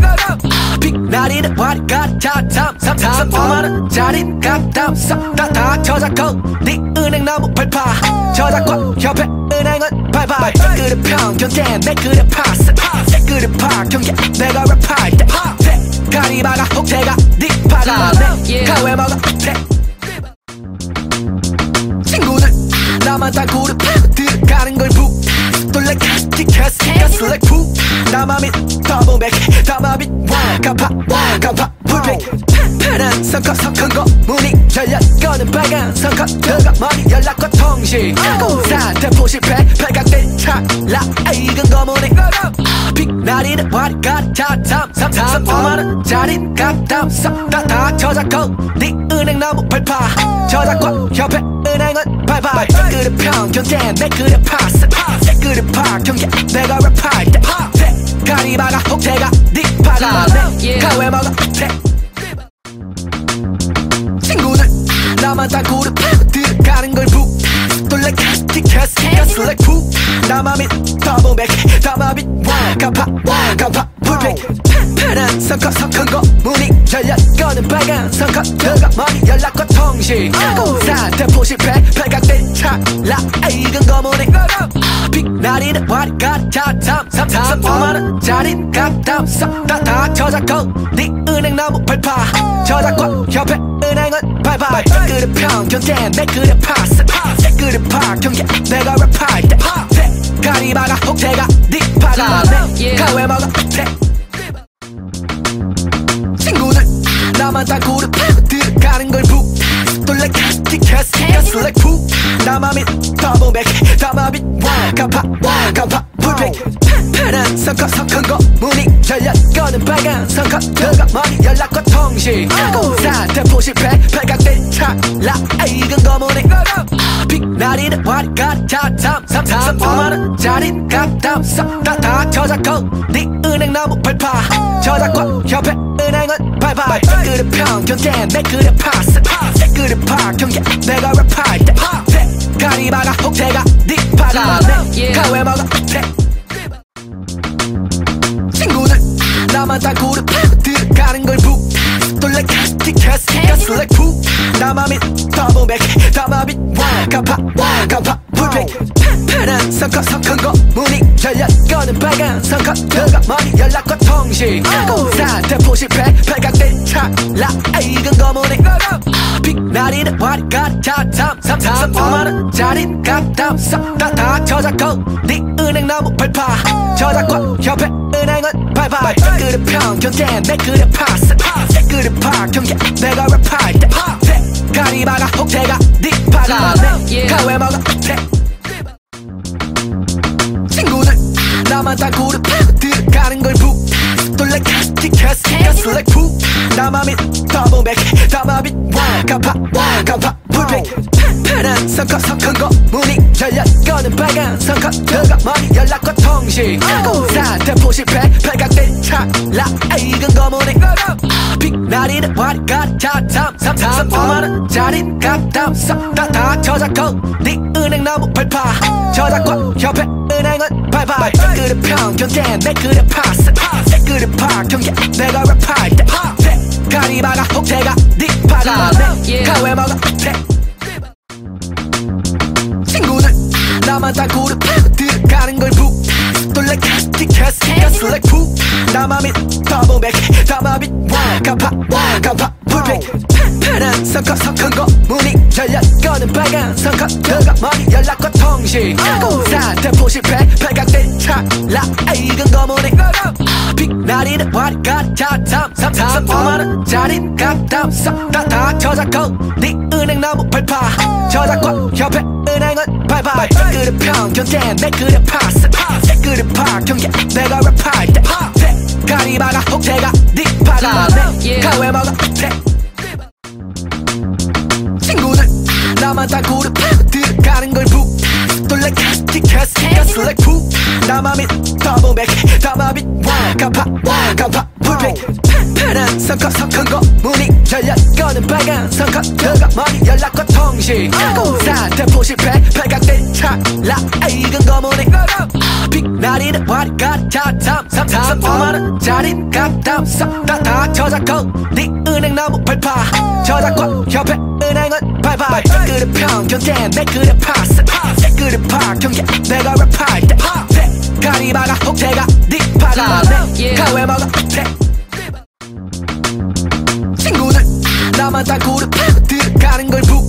S1: 빛나리는 와리가리 자삼삼삼 5만원 짜리 값담삼 다다 저작권. 네 은행 너무 발파 저작권 협회 은행은 발파 그릇 평균 내 그릇 파스. 내 그릇 파 경계 내가 랩할 때 가리바가 혹태가 네 파가 내 가회 먹어 친구들 나만 다 그룹 캐스키 캐스 like 푸및 더블백. 나만 및 와가파 와가파 불백 파란 선커 선큰 거. 문이 꺼는 빨간 선커 들어가 머리 연락과 통신. 사태포 실패. 발각된 찰나. 이건 거문이. 빛나리는 와리가리. 자삼삼삼. 5만원짜리 값담삼 다다. 저작권. 네 은행 너무 발파 저작권 협회 은행은 발파 그릇 평균 내 그릇 파스 내 경계 내가 랩할 때. 가리바가 혹태가 네 파가 내 가회 먹어 친구들 나만 다 그룹 들어가는 걸북 돌려 캐스키 캐스키 캐스 like 푸 나만 및 더블백 나만 및 와가파 와가파 불백 파란 선커 선큰 거. 문이 열려 꺼는 빨간 선커 들어가 머리 연락과 통신. 사태포 실패 발각된 찰나. 이건 거문이 빛나리는 와리가리 자삼삼삼 5만원짜리 값담삼 다다 저작권. 네 은행 너무 발파 저작권 협회 은행은 발파 그릇 평균 내 그릇 파스. 내 그릇 파 경계 내가 랩할 때. 가리바가 혹태가 네 파가 내 가회 먹어 친구들 나만 다 걸북 캐스키 캐스키 캐스 like 푸 나만 및 더블백 나만 및 와가파 와가파 불백 파란 선커 선큰 거. 문이 꺼는 빨간 선커 들어가. 머리 연락과 통신. 사태포 실패 발각된 찰나. 이건 거문이 빛나리는 와리가리 자삼삼삼 5만원짜리 값담삼 다다 저작권. 네 은행 너무 발파 저작권 협회 은행은 발파 그릇 평균 내 그릇 파스. 내 그릇 파 경계 내가 랩할 때. 가리바가 혹태가 네 파가 내 가회 먹어 친구들 나만 다 그룹 들어가는 걸북 돌려 캐스키 캐스키 캐스 like 푸 나만 및 더블백 나만 및 와가파 와가파 불빛 파란 선커 선큰거 문이 열려 꺼는 빨간 선커 들어가 머리 연락과 통신. 산대포 실패 발각된 거문이 빛나리는 와리가리 자탐 삼삼 오만원 짜린 값담 다다 저작권. 네 은행 나무 발파 저작권 협회 은행은 발발 그릇 평경제 내 그릇 파스. 그릇 파 경계 내가 랩할 때? 가리 막아 혹태가 네 파가 내 가외 먹어 친구들 나만 다 그릇 들어가는 걸북 돌래 캐스티 캐스티 캐스 like 푸 나만 믿 더블 백 나만 믿 가파 가파 불빛. 파란 선커 선큰 거 문이 꺼는 빨간 선커 들어가 머리 연락과 통신. 산대포 실패 발각된 찰나 익은 거문이. 빛나리는 와리가리 자탐 삼삼 오만원 짜리 값담. 다다 저작권 네 은행 나무 발파 저작권 협회 은행은 발발 그릇 평경제 내 그릇 파스. 그릇 파 경계 내가 랩할 때 가리 막아. 혹태가 네 파가 내 먹어. 친구들 나만 다 그릇 들어가는 걸북 돌래 캐스티 캐스티 캐스 like 푸 나만 믿 더블 백 나만 믿 가파 가파 불빛 파란 선커 선큰 거. 문이 꺼는 빨간 선커. 들어가 머리 연락과 통신. 산대포 실패. 발각된 찰나 익은 거문이 빛나리는 와리가리 자탐 삼삼 오만원 짜리 값담. 다다 저작권. 네 은행 나무 발파 저작권 협회 은행은 발발 그릇 평경제 내 그릇 파스. 그릇 파 경계 내가 랩할 때 가리 막아 혹태가 네 파가 내 가외 먹어 나만 다 그릇 들어가는 걸 북 돌래 캐스티 캐스티 캐스 like 푸 나만 믿 더블 백 나만 믿 가파 가파 불빛 파란 선커 선큰 거 문이 열려 꺼는 빨간 선커 들어가 머리 연락과 통신. 산대포 실패 발각된 찰나 익은 거문이 빛나리는 와리가리 자탐 삼삼 오만원 짜리 값담 다다 저작권. 네 은행 나무 발파 저작권 협회 은행은 발발 그릇 평경제 내 그릇 파스. 그릇 파 경계. 내가 랩할 때. 가리 막아. 혹태가 네 파가 내 가외 먹어. 친구들 나만 다 그릇 들어가는 걸북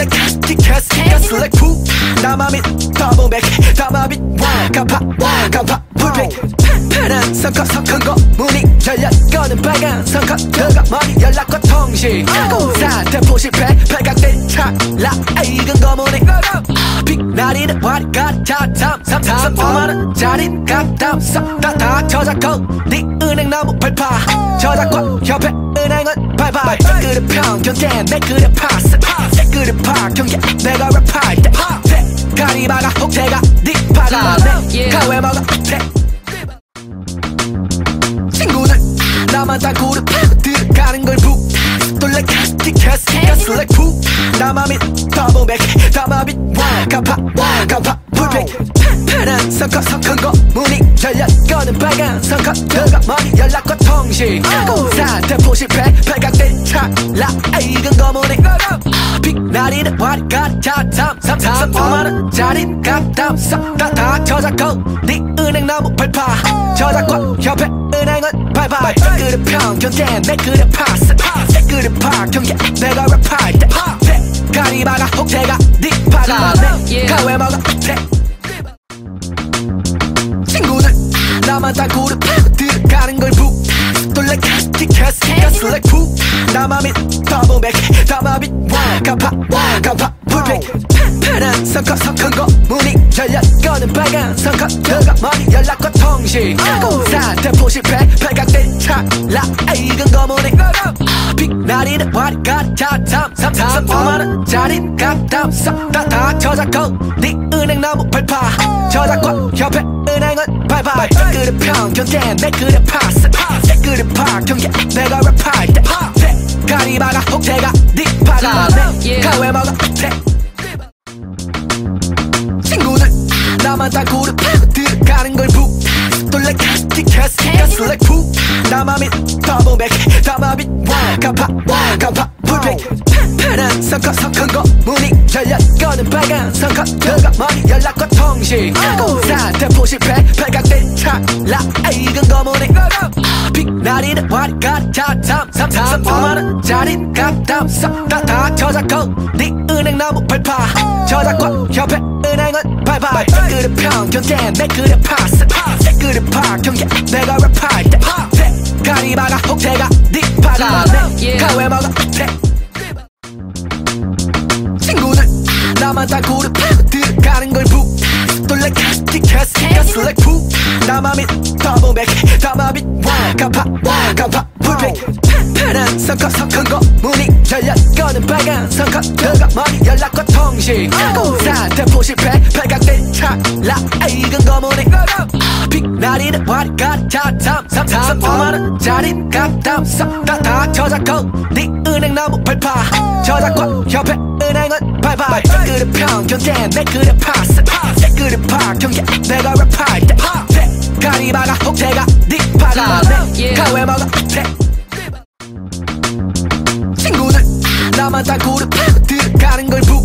S1: 돌래 캐스티 캐스티 캐스 like 푸 나만 믿 더블 백 나만 믿 가파 가파 불빛 파란 선커 선큰 거 문이 열려 꺼는 빨간 선커 들어가 머리 연락과 통신. 산대포 실패 발각된 찰나 익은 거문이 빛나리는 와리가리 자탐 삼삼 오만원 짜리 값담 다다 저작권 네 은행 나무 발파 저작권 협회 은행은 발발 그릇 평경제 내 그릇 파스. 그릇 파 경계 내가 랩할 때 가리 막아 혹태가 네 파가 내 가외 먹어 친구들 나만 다 그릇 들어가는 걸북 캐스티 캐스티 캐스 like 푸 나만 믿 더블 백 나만 믿 가파 가파 불빛. 파란 선커 선큰 거 문이 꺼는 빨간 선커 들어가 머리 연락과 통신. 산대포 실패 발각된 찰나 익은 거문이. 빛나리는 와리가리. 자탐 삼삼 오만원 짜리 값담 다다. 저작권 네 은행 나무 발파 저작권 협회 은행은 발발 그릇 평경제 내 그릇 파스 파 경계 내가 랩할 때. 가리 막아 혹태가 네 파가 내. 가외 먹어 친구들 나만 다 그릇 들어가는 걸북 돌래 캐스티 캐스티 캐스 like 푸 나만 믿 더블 백 나만 믿 가파 가파 불빛 파란 선커 선큰 거. 문이 꺼는 빨간 선커. 들어가 머리 연락과 통신. 산대포 실패 발각된 찰나. 익은 거문이 빛나리는 와리가리 자탐 삼삼 오만원 짜리 값담 다다 저작권. 네 은행 나무 발파 저작권 협회 은행은 발발 그릇 평경제 내 그릇 파스. 그릇 파 경계. 내가 랩할 때 가리 막아 혹태가 네 파가 내 가외 먹어. 친구들 나만 다 그릇 들어가는 걸북 돌래 캐스티 캐스티 캐스 like 푸 나만 믿 더블 백 나만 믿 가파 가파 불빛 파란 선커 선큰 거 문이 꺼는 빨간 선컷 들어가 머리 연락과 통신 사태포 실패 발각된 찰나 이건 거문이 빛나리는 와리가리 자탐 삼삼 오만원 짜린 값담 다다 저작고 네 은행 나무 발파 저작과 협회 은행은 발발 그릇 평균 내 그릇 파스 내 그릇 파. 경계 내가 랩할 때. 가리바가 혹태가 네 파가 내 가회 먹어 대. 친구들 나만 다 그룹 들어가는 걸북 놀래 캐스 캐스 like 푸 나만 믿 더블 백 나만 믿 가파 가파. 불백 파란 선커 선큰 거. 문이 꺼는 빨간 선커 들어가 머리 연락과 통신. 사태포 실패 발각된 찰나. 이건 거문이 빛나리는 와리가리 자탐 삼삼 오만원 짜린 값담 싹다다 저작고 네 은행 나무 발파. 저작과 협회 은행은 발발 그릇 평균 내 그릇 파스. 내 그릇 파 경계. 내가 랩할 때 가리바가 혹태가 네 파가 내 가회 먹어. 대 친구들 나만 다 그룹 들어가는 걸북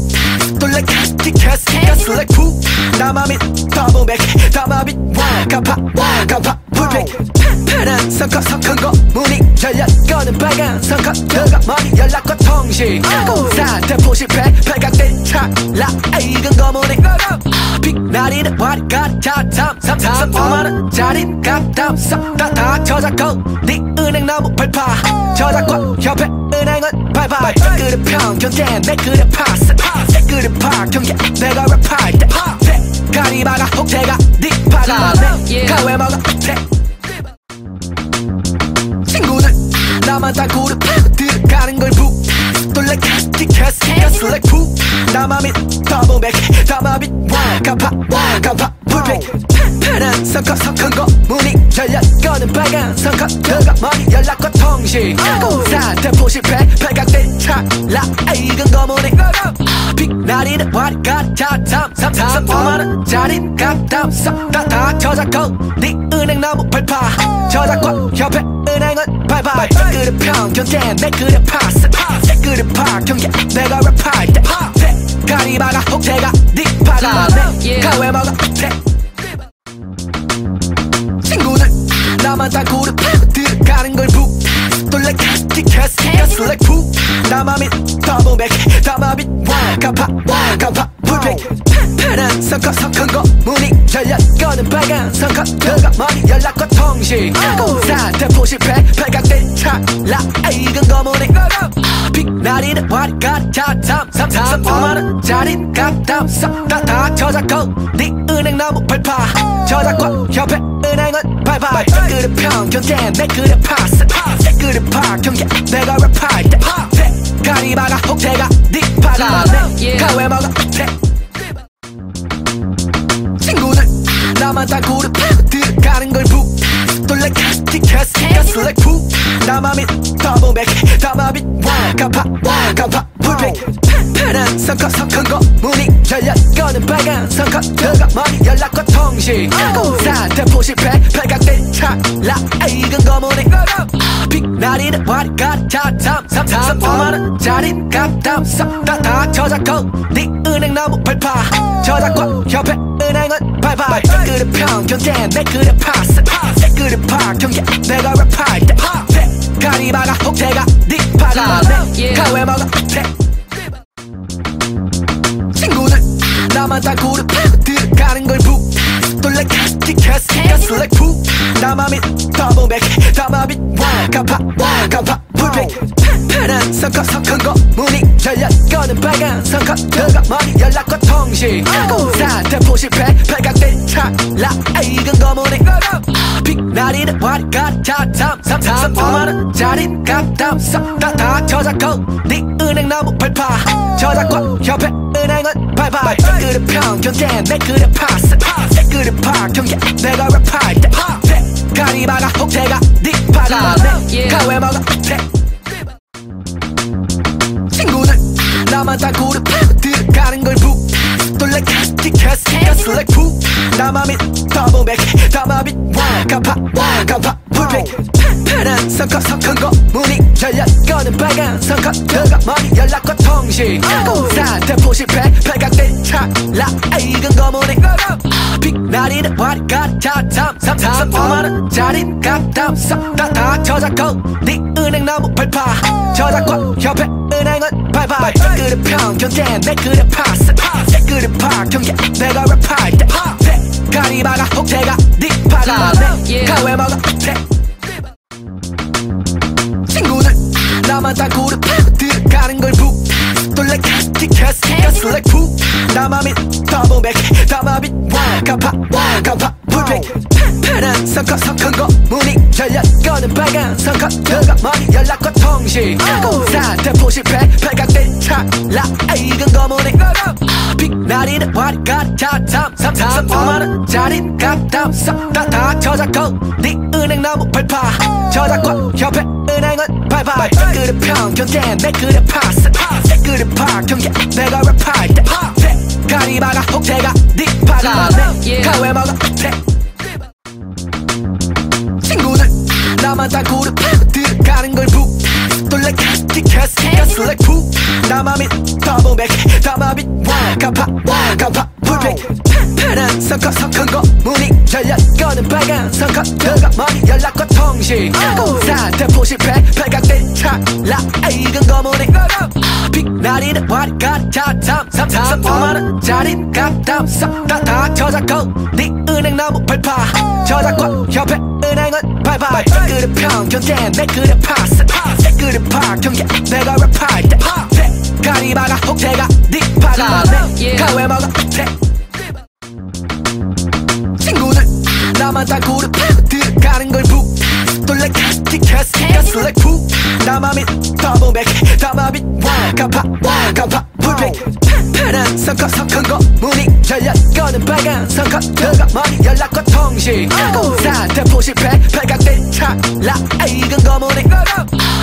S1: 놀래 캐 스 캐스 캐스 like 푸믿 더블백 나만 믿 가파 가파 불백. 파란 선커 선큰 거. 문이 열려 꺼는 빨간 선커 들어가 머리 연락과 통신. 사태포 실패 발각된 찰나. 이건 거문이 빛나리는 와리가리 자탐 삼삼 오만원 짜린 값담 다다 저작고 네 은행 나무 발파 저작과 협회 은행은 발발 그릇 평균 내 그릇 파스. 내 그릇 파 경계 내가 랩할 때 가리바가 혹태가 네 파가 내 가회 먹어 대 친구들 나만 다 그룹 들어가는 걸 북 놀래 캐스 캐스 캐스 like 푸믿 더블백 나만 믿 가파 가파 불백 파란 선커 선큰 거 문이 꺼는 빨간 선커 들어가 머리 연락과 통신. 사태포 실패 발각된 찰나 이건 거문이 빛나리는 와리가리 자탐 삼삼 오만원 짜린 값담 다다 저작고 네 은행 나무 발파 저작과 협회 은행은 발발 그릇 평균 내 그릇 파스 내 그릇 파 경계 내가 랩할 때 가리바가 혹태가 네 파가 내 가회 먹어 대 친구들 나만 다 그룹 들어가는 걸북 놀래 캐스 캐스 캐스 like 푸 나만 믿 더블백 나만 믿 가파 가파 불백. 파란 선커 선큰 거 문이 열려 꺼는 빨간 선커 들어가 머리 연락과 통신. 사태포 실패 발각된 찰나. 이건 거문이 빛나리는 와리가리 자탐 삼삼 오만원 짜린 값담. 다다 저작고 네 은행 나무 발파 저작과 협회 은행은 발발 그릇 평균 내 그릇 파스. 내 그릇 파 경계. 내가 랩할 때 가리바가 혹태가 네 파가 내 가회 먹어 대 친구들 나만 다 그룹 들어가는 걸북 캐스 캐스 캐스 like 푸믿 더블백 나만 믿 가파 가파 불백 파란 선커 선큰 거 문이 꺼는 빨간 선커 들어가 머리 연락과 통신. 사태포 실패 발각된 찰나. 이건 거문이. 빛나리는 와리가리 자탐 삼삼 오만원 짜린 값담 다다 저작고 네 은행 나무 발파. 저작과 협회 은행은 발발 그릇 평균 내 그릇 파스 내 그릇 파. 경계 내가 랩할 때. 가리바가 혹태가 네 파가. 내 가회 먹어. 대 친구들 나만 다 그룹 들어가는 걸북 캐스 캐스 캐스 like 푸 나만 믿 더블백 나만 믿 가파 가파 불백 파란 선커 선큰 거 문이 열려 꺼는 빨간 선커 들어가 머리 연락과 통신. 사태포 실패 발각된 찰나. 이건 거문이 빛나리는 와리가리 자탐 삼삼 오만원 짜린 값담. 다다 저작고 네 은행 나무 발파 저작과 협회 은행은 발발 그릇 평균 내 그릇 파스 내 그릇 파 경계 내가 랩할 때. 가리바가 혹태가 네 파가 내 가회 먹어 대 친구들 나만 다 그룹 들어가는 걸북 놀래 캐스 캐스 캐스 like 푸 나만 믿 더블백 나만 믿 가파 가파 불백. 파란 선커 선큰 거 문이 꺼는 빨간 선컷 들어가 머리 연락과 통신 3천만원 짜리 값담 싹다 다 저작권. 네 은행 너무 발파 저작권 협회 은행은 바이바이. 내 그릇 편견에 내 그릇 파스. 내 그릇 파견에 내가 랩할 때. 대가리 박아 혹태가 네 파가 내가 왜 먹어 친구들 나만 다 그릇 들어가는 걸 북. 돌래 카티 캐스 가스 like poo 나만 믿 더블 뭐 백. 나만 믿 와. 간파 와. 간파 풀백. 파란 선커 선큰 거 문이 꺼는 빨간 선커 들어가 머리 연락과 통신. 산대포 실패 발각된 찰나. 이건 거문이 빛나리는 와리가리. 자탐 삼삼 5만원 값담 싹다다. 저작고 네 은행 너무 발파 저작권 협회 은행은 발발 댓글의 평균 내 그릇 파스. 댓글의 파경계 내가 랩할 때. 가리바가 혹태가 네 파가. 내 가 왜 먹어 나만 땅굴을 들어가는 걸북 돌래 캐스티 캐스티 가슬렉 푸 나만 믿 더블 백 나만 믿 와가파 와가파 불백. 파란 선커 선큰 거 문이 꺼는 빨간 선커 들어가 머리 연락과 통신. 산대포 실패 발각된 찰나 이건 거문이 빛나리는 와리가리 자탐 삼삼 5만원 짜리 값담 싹다다 저작고 네 은행 너무 발파 저작권 협회 댓글의 평균 내 그릇 파스. 댓글의 파경계 내가 랩할 때. 가리바가 혹태가 네 파가 내 가 왜 먹어? 대 친구들 나만 땅굴을 들어가는 걸북 돌래 캐스티 캐스티 가슬렉 푸 나만 믿 더블 백 나만 믿 와가파 와가파 불백 파란 선커 선큰 거 문이 열려 꺼는 빨간 선커 들어가 머리 연락과 통신 산대포 실패 발각된 찰나 이건 거문이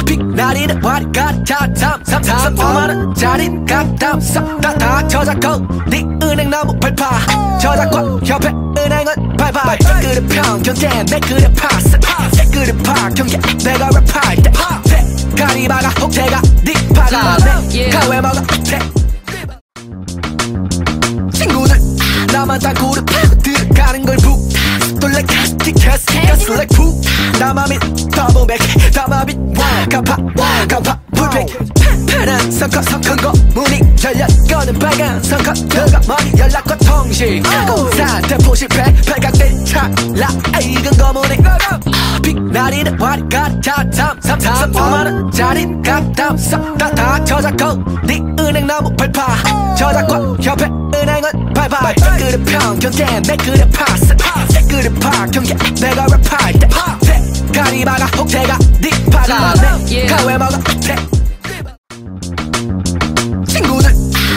S1: 빛나리는 와리가리 자탐 삼삼 5만원 짜리 값담 싹다다 저작고 네 은행 너무 발파 저작권 협회 은행은 발발 댓글의 평균 내 그릇 파스. 댓글의 파경계 내가 랩할 때 가리바가 혹태가 네 파가 내 가 왜 먹어 대 친구들 나만 땅굴을 들어가는 걸 북 돌래 캐스티 캐스티 가슬렉 푸 나만 믿 더블 백 나만 믿 와가파 와가파 불백 파란 선커 선큰 거. 문이 꺼는 빨간 선커. 들어가 머리 연락과 통신. 산대포 실패 발각된 찰나. 이건 거문이 빛나리는 와리가리 자탐 삼삼 5만원 짜리. 값담 싹다다 저작고 네 은행 너무 발파. 저작권 협회 은행은 발발 댓글의 평균 내 그릇 파스 댓글 의 파경계 내가 랩할 때 가리바가 혹태가 네 파가 내 가 왜 먹어? 대 친구들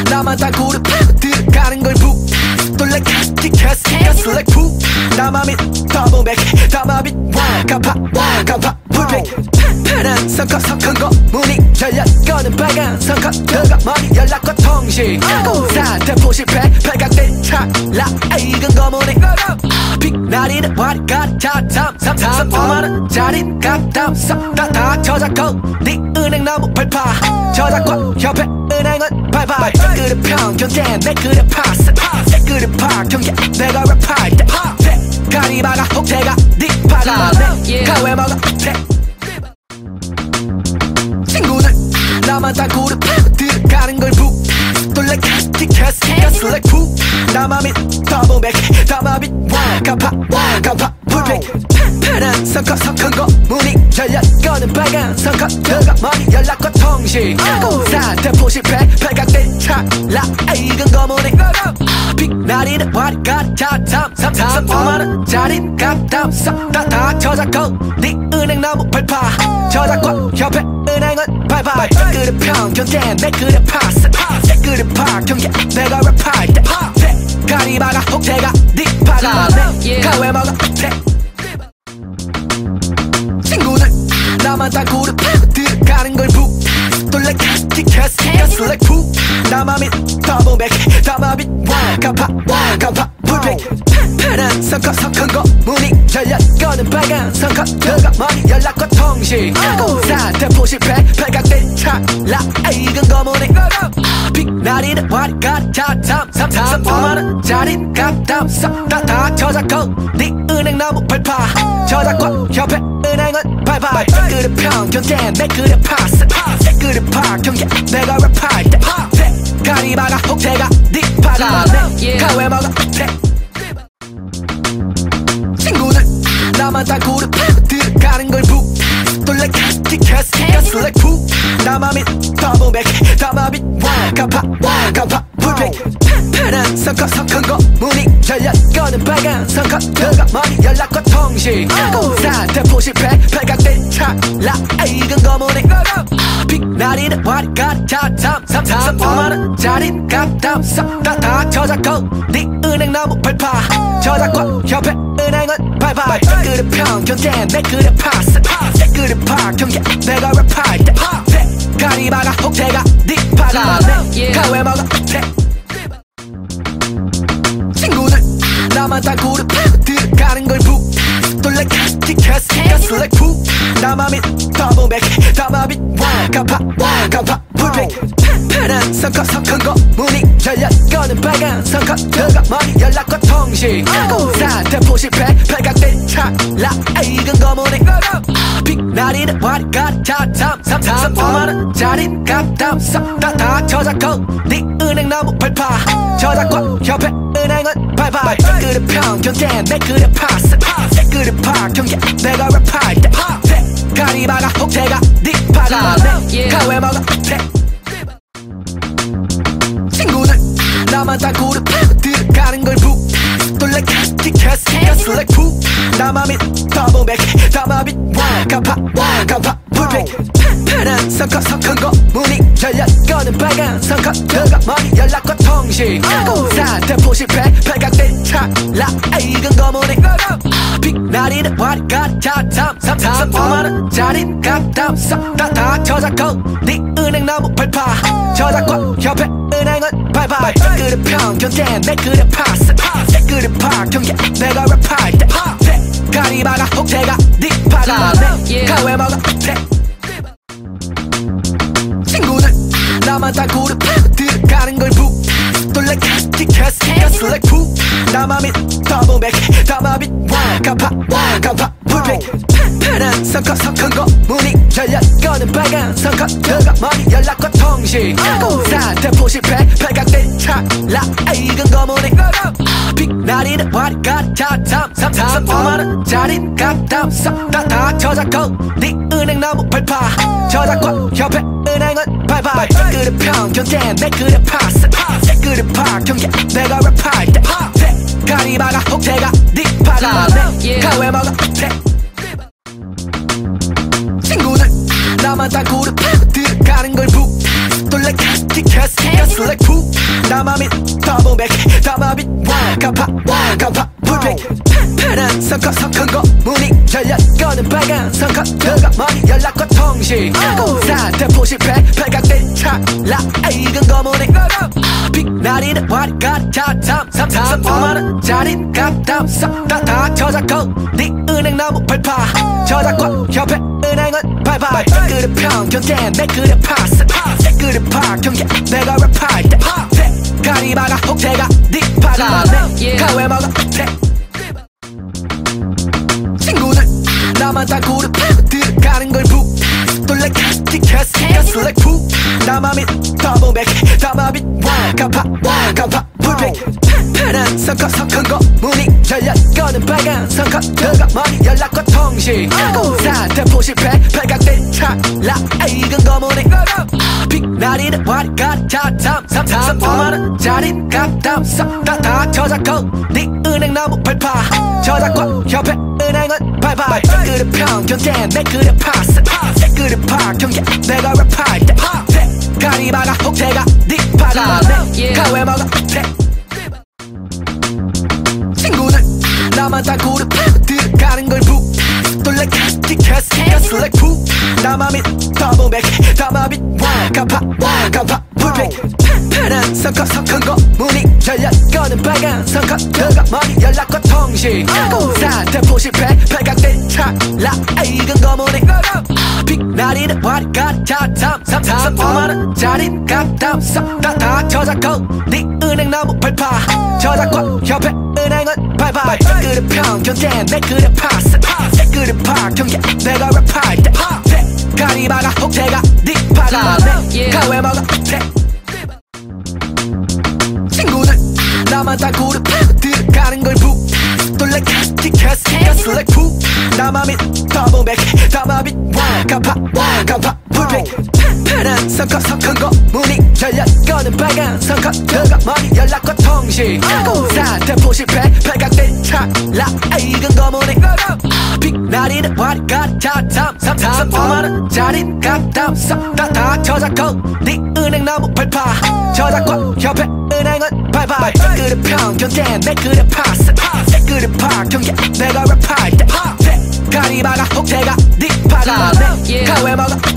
S1: 나만 땅굴을 들어가는 걸북 돌래 캐스티 캐스티 가슬렉 푸 나만 믿 더블 백 나만 믿 와가파 와가파 불백 파란 선커 선큰 거 문이 꺼는 빨간 선커 들어가 머리 연락과 통신. 산대포 실패 발각된 찰나 이건 거문이 빛나리는 와리가리 자탐 삼삼 5만원 짜리 값담 싹다다 저작고 네 은행 너무 발파 저작권 협회 은행은 발발 댓글의 평균 내 그릇 파스. 댓글의 파경계 내가 랩할 때 가리바가 혹태가 네 파가 내 가 왜 먹어 대 친구들 나만 걸북 돌래 캐스티 캐스티 가슬렉 푸 나만 믿 더블 백 나만 믿 와가파 와가파 불백. 파란 선커 선큰 거 문이 꺼는 빨간 선커. 들어가 머리 연락과 통신. 산대포 실패 발각된 찰나. 이건 거문이. 빛나리는 와리가리 자탐 삼삼 5만원 짜리 값담 싹다다 저작고 네 은행 너무 발파 저작권 협회 은행은 발발 댓글의 평균 내 그릇 파스 댓글의 파경계 내가 랩할 때 가리바가 혹태가 네 파가 내 가 왜 먹어 대 친구들 나만 땅굴을 들어가는 걸북 돌래 캐스 티 캐스티 가슬렉 푸 나만 믿 더블 백 나만 믿 와가파 와가파 불빛 파란 선커 선커 문이 열려 꺼는 빨간 선커 들어가 머리 연락과 통신. 사태포 실패 발각된 찰나. 익은 거문이 빛나리는 와리가리 자탐 삼탐 5만원짜린 값담 다다 저작권. 네 은행 너무 발파 저작권 협회 은행은 발발 그릇 평균 내 그릇 파스 그릇 파 경계 내가 랩할 때 가리바가 혹태가 네 파가 내 가 왜 먹어 친구들 나만 다 들어가는 걸 북 돌래 캐스티 캐스티 가스 like 푸 나만 믿 더블 백 나만 믿 와가파 와가파 불백. 파란 선커 선커 거. 문이 꺼는 빨간 선커. 들어가 머리 연락과 통신. 사태포 실패 발각된 찰나. 익은 거문이 빛나리는 와리가리 자탐 삼탐 5만원짜린 값담 다다 저작권. 네 은행 너무 발파 저작권 협회 은행은 발발 그릇 평균 내 그릇 파스. 그릇 파 경계 내가 랩할 때. 가리바가 혹태가 네 파가. 내 가 왜 먹어 친구들 나만 다 그룹. 들어가는 걸 북 돌래 캐스티 캐스티 가스 like 푸 나만 믿 더블 백 나만 믿 와가파 와가파 불백 파란 선커 선커 거 문이 꺼는 빨간 선커 들어가 머리 연락과 통신. 사태포 실패 발각된 찰나. 익은 거문이 빛나리는 와리가리 자탐 삼탐 5만원짜린 값담 다다 저작권. 네 은행 너무 발파 저작권 협회 은행은 발발 그릇 평균 내 그릇 파스. 그릇 파 경계. 내가 랩할 때 가리바가 혹태가 네 파가 내 가왜 먹어. 친구들 나만 다 그룹 들어가는 걸북 돌래 캐스티 캐스티 가스 like 푸 나만 믿 더블 백 나만 믿 와가파 와가파 불백 파란 선커 선커 거. 문이 꺼는 빨간 선커 들어가 머리 연락과 통신. 사태포 실패 발각된 찰나. 익은 거문이 빛나리는 와리가리 자탐 삼탐 5만원짜린 값담. 다다. 저작권. 네 은행 너무 발파 저작권 협회 은행은 발발 평균 내 그릇 파스 그릇 파. 경계 내가 랩할 때. 가리바가 혹태가 네. 파가 내 가 왜 먹어 친구들 나만 다 그룹 돌래 캐스티 캐스티 가스 like 푸 나만 믿 더블 백 나만 믿 와가파 와가파 불백. 파란 선커 선커 거 문이 꺼는 빨간 선커 들어가 머리 연락과 통신. 사태포 실패 발각된 찰나. 익은 거문이. 빛나리는 와리가리 자탐 삼탐 5만원짜린 값담 다다 저작권. 네 은행 너무 발파 저작권 협회 은행은 발발 그릇 평균 내 그릇 파스 그릇 파. 경계 내가 랩할 때? 가리바가 혹태가 네 파가. 내 가 왜 먹어. 친구들 나만 다 그룹 들어가는 걸북 돌래 캐스티 캐스티 가스 like 푸 나만 믿 더블 백 나만 믿 와가파. 와가파. 불백 파란 선커 선커 거. 문이 꺼는 빨간 선커 들어가 머리 연락과 통신. 사태포 실패 발각된 찰나 익은 거문이. 빛나리는 와리가리 자탐 삼탐 5만원짜린 값담 다다 저작권. 네 은행 너무 발파 저작권 협회 은행은 발발 그릇 평균 내 그릇 파스. 그릇 파 경계. 내가 랩할 때 가리바가 혹태가 네 파가 내 가왜 먹어 친구들 나만 다 그룹 들어가는 걸북 돌래 캐스티 캐스티 가스 like 푸 나만 믿 더블 백 나만 믿 와가파 와가파 불백. 파란 선커 선커 거. 문이 꺼는 빨간 선커 들어가 머리 연락과 통신. 사태포 실패 발각 빛나리는 와리가리 자탐 삼탐 5만원짜린 값담 다다 저작권 네 은행 너무 발파 저작권 협회 은행은 발발 그릇 평균 내 그릇 파스 그릇 파 경계 내가 랩할 때 가리바가 혹태가 네 파가 내 가 왜 먹어 친구들 나만 다 그룹 들어가는 걸 북 돌래 캐스티 캐스티 가스 like 푸 나만 믿 더블 백 나만 믿 와가파 와가파 불백 파란 파란 선커 선큰거 문이 꺼는 빨간 선커 들어가 머리 연락과 통신. 공사 대포 실패 발각된 찰나. 익은 거문이. 빛나리는 와리가리 자삼삼삼 오만원 짜리 값담삼 다다 저작권. 네 은행 나무 발파 저작권 협회 은행은 발발 그릇 평균 내 그릇 파스. 내 그릇 파 경계. 내가 랩할 때 대가리 박아 혹대가 네 박아. 내 가 왜 먹어 대 친구들 나만 다 파고 들어가는 걸북 놀래 캐스키 캐스키 캐스 like 푸 나만 믿 더블백 나만 믿 와가파 와가파. 불백 파란 선커 선큰거. 문이 열려 꺼는 빨간 선커 들어가 머리 연락과 통신. 공사 대포 실패 발각된 찰나. 익은 거문이 날이는 활 같아 탐삼삼삼 5만원짜리 값담쌈 다다 저작권. 네 은행 나무 발파 저작권 협회 은행은 발발 내 글은 편견돼 내 글은 파스 내 글은 파경제 내가 랩할 때? 가리바가 혹제가 니파가 내가 왜 음, 음, 음. 먹어?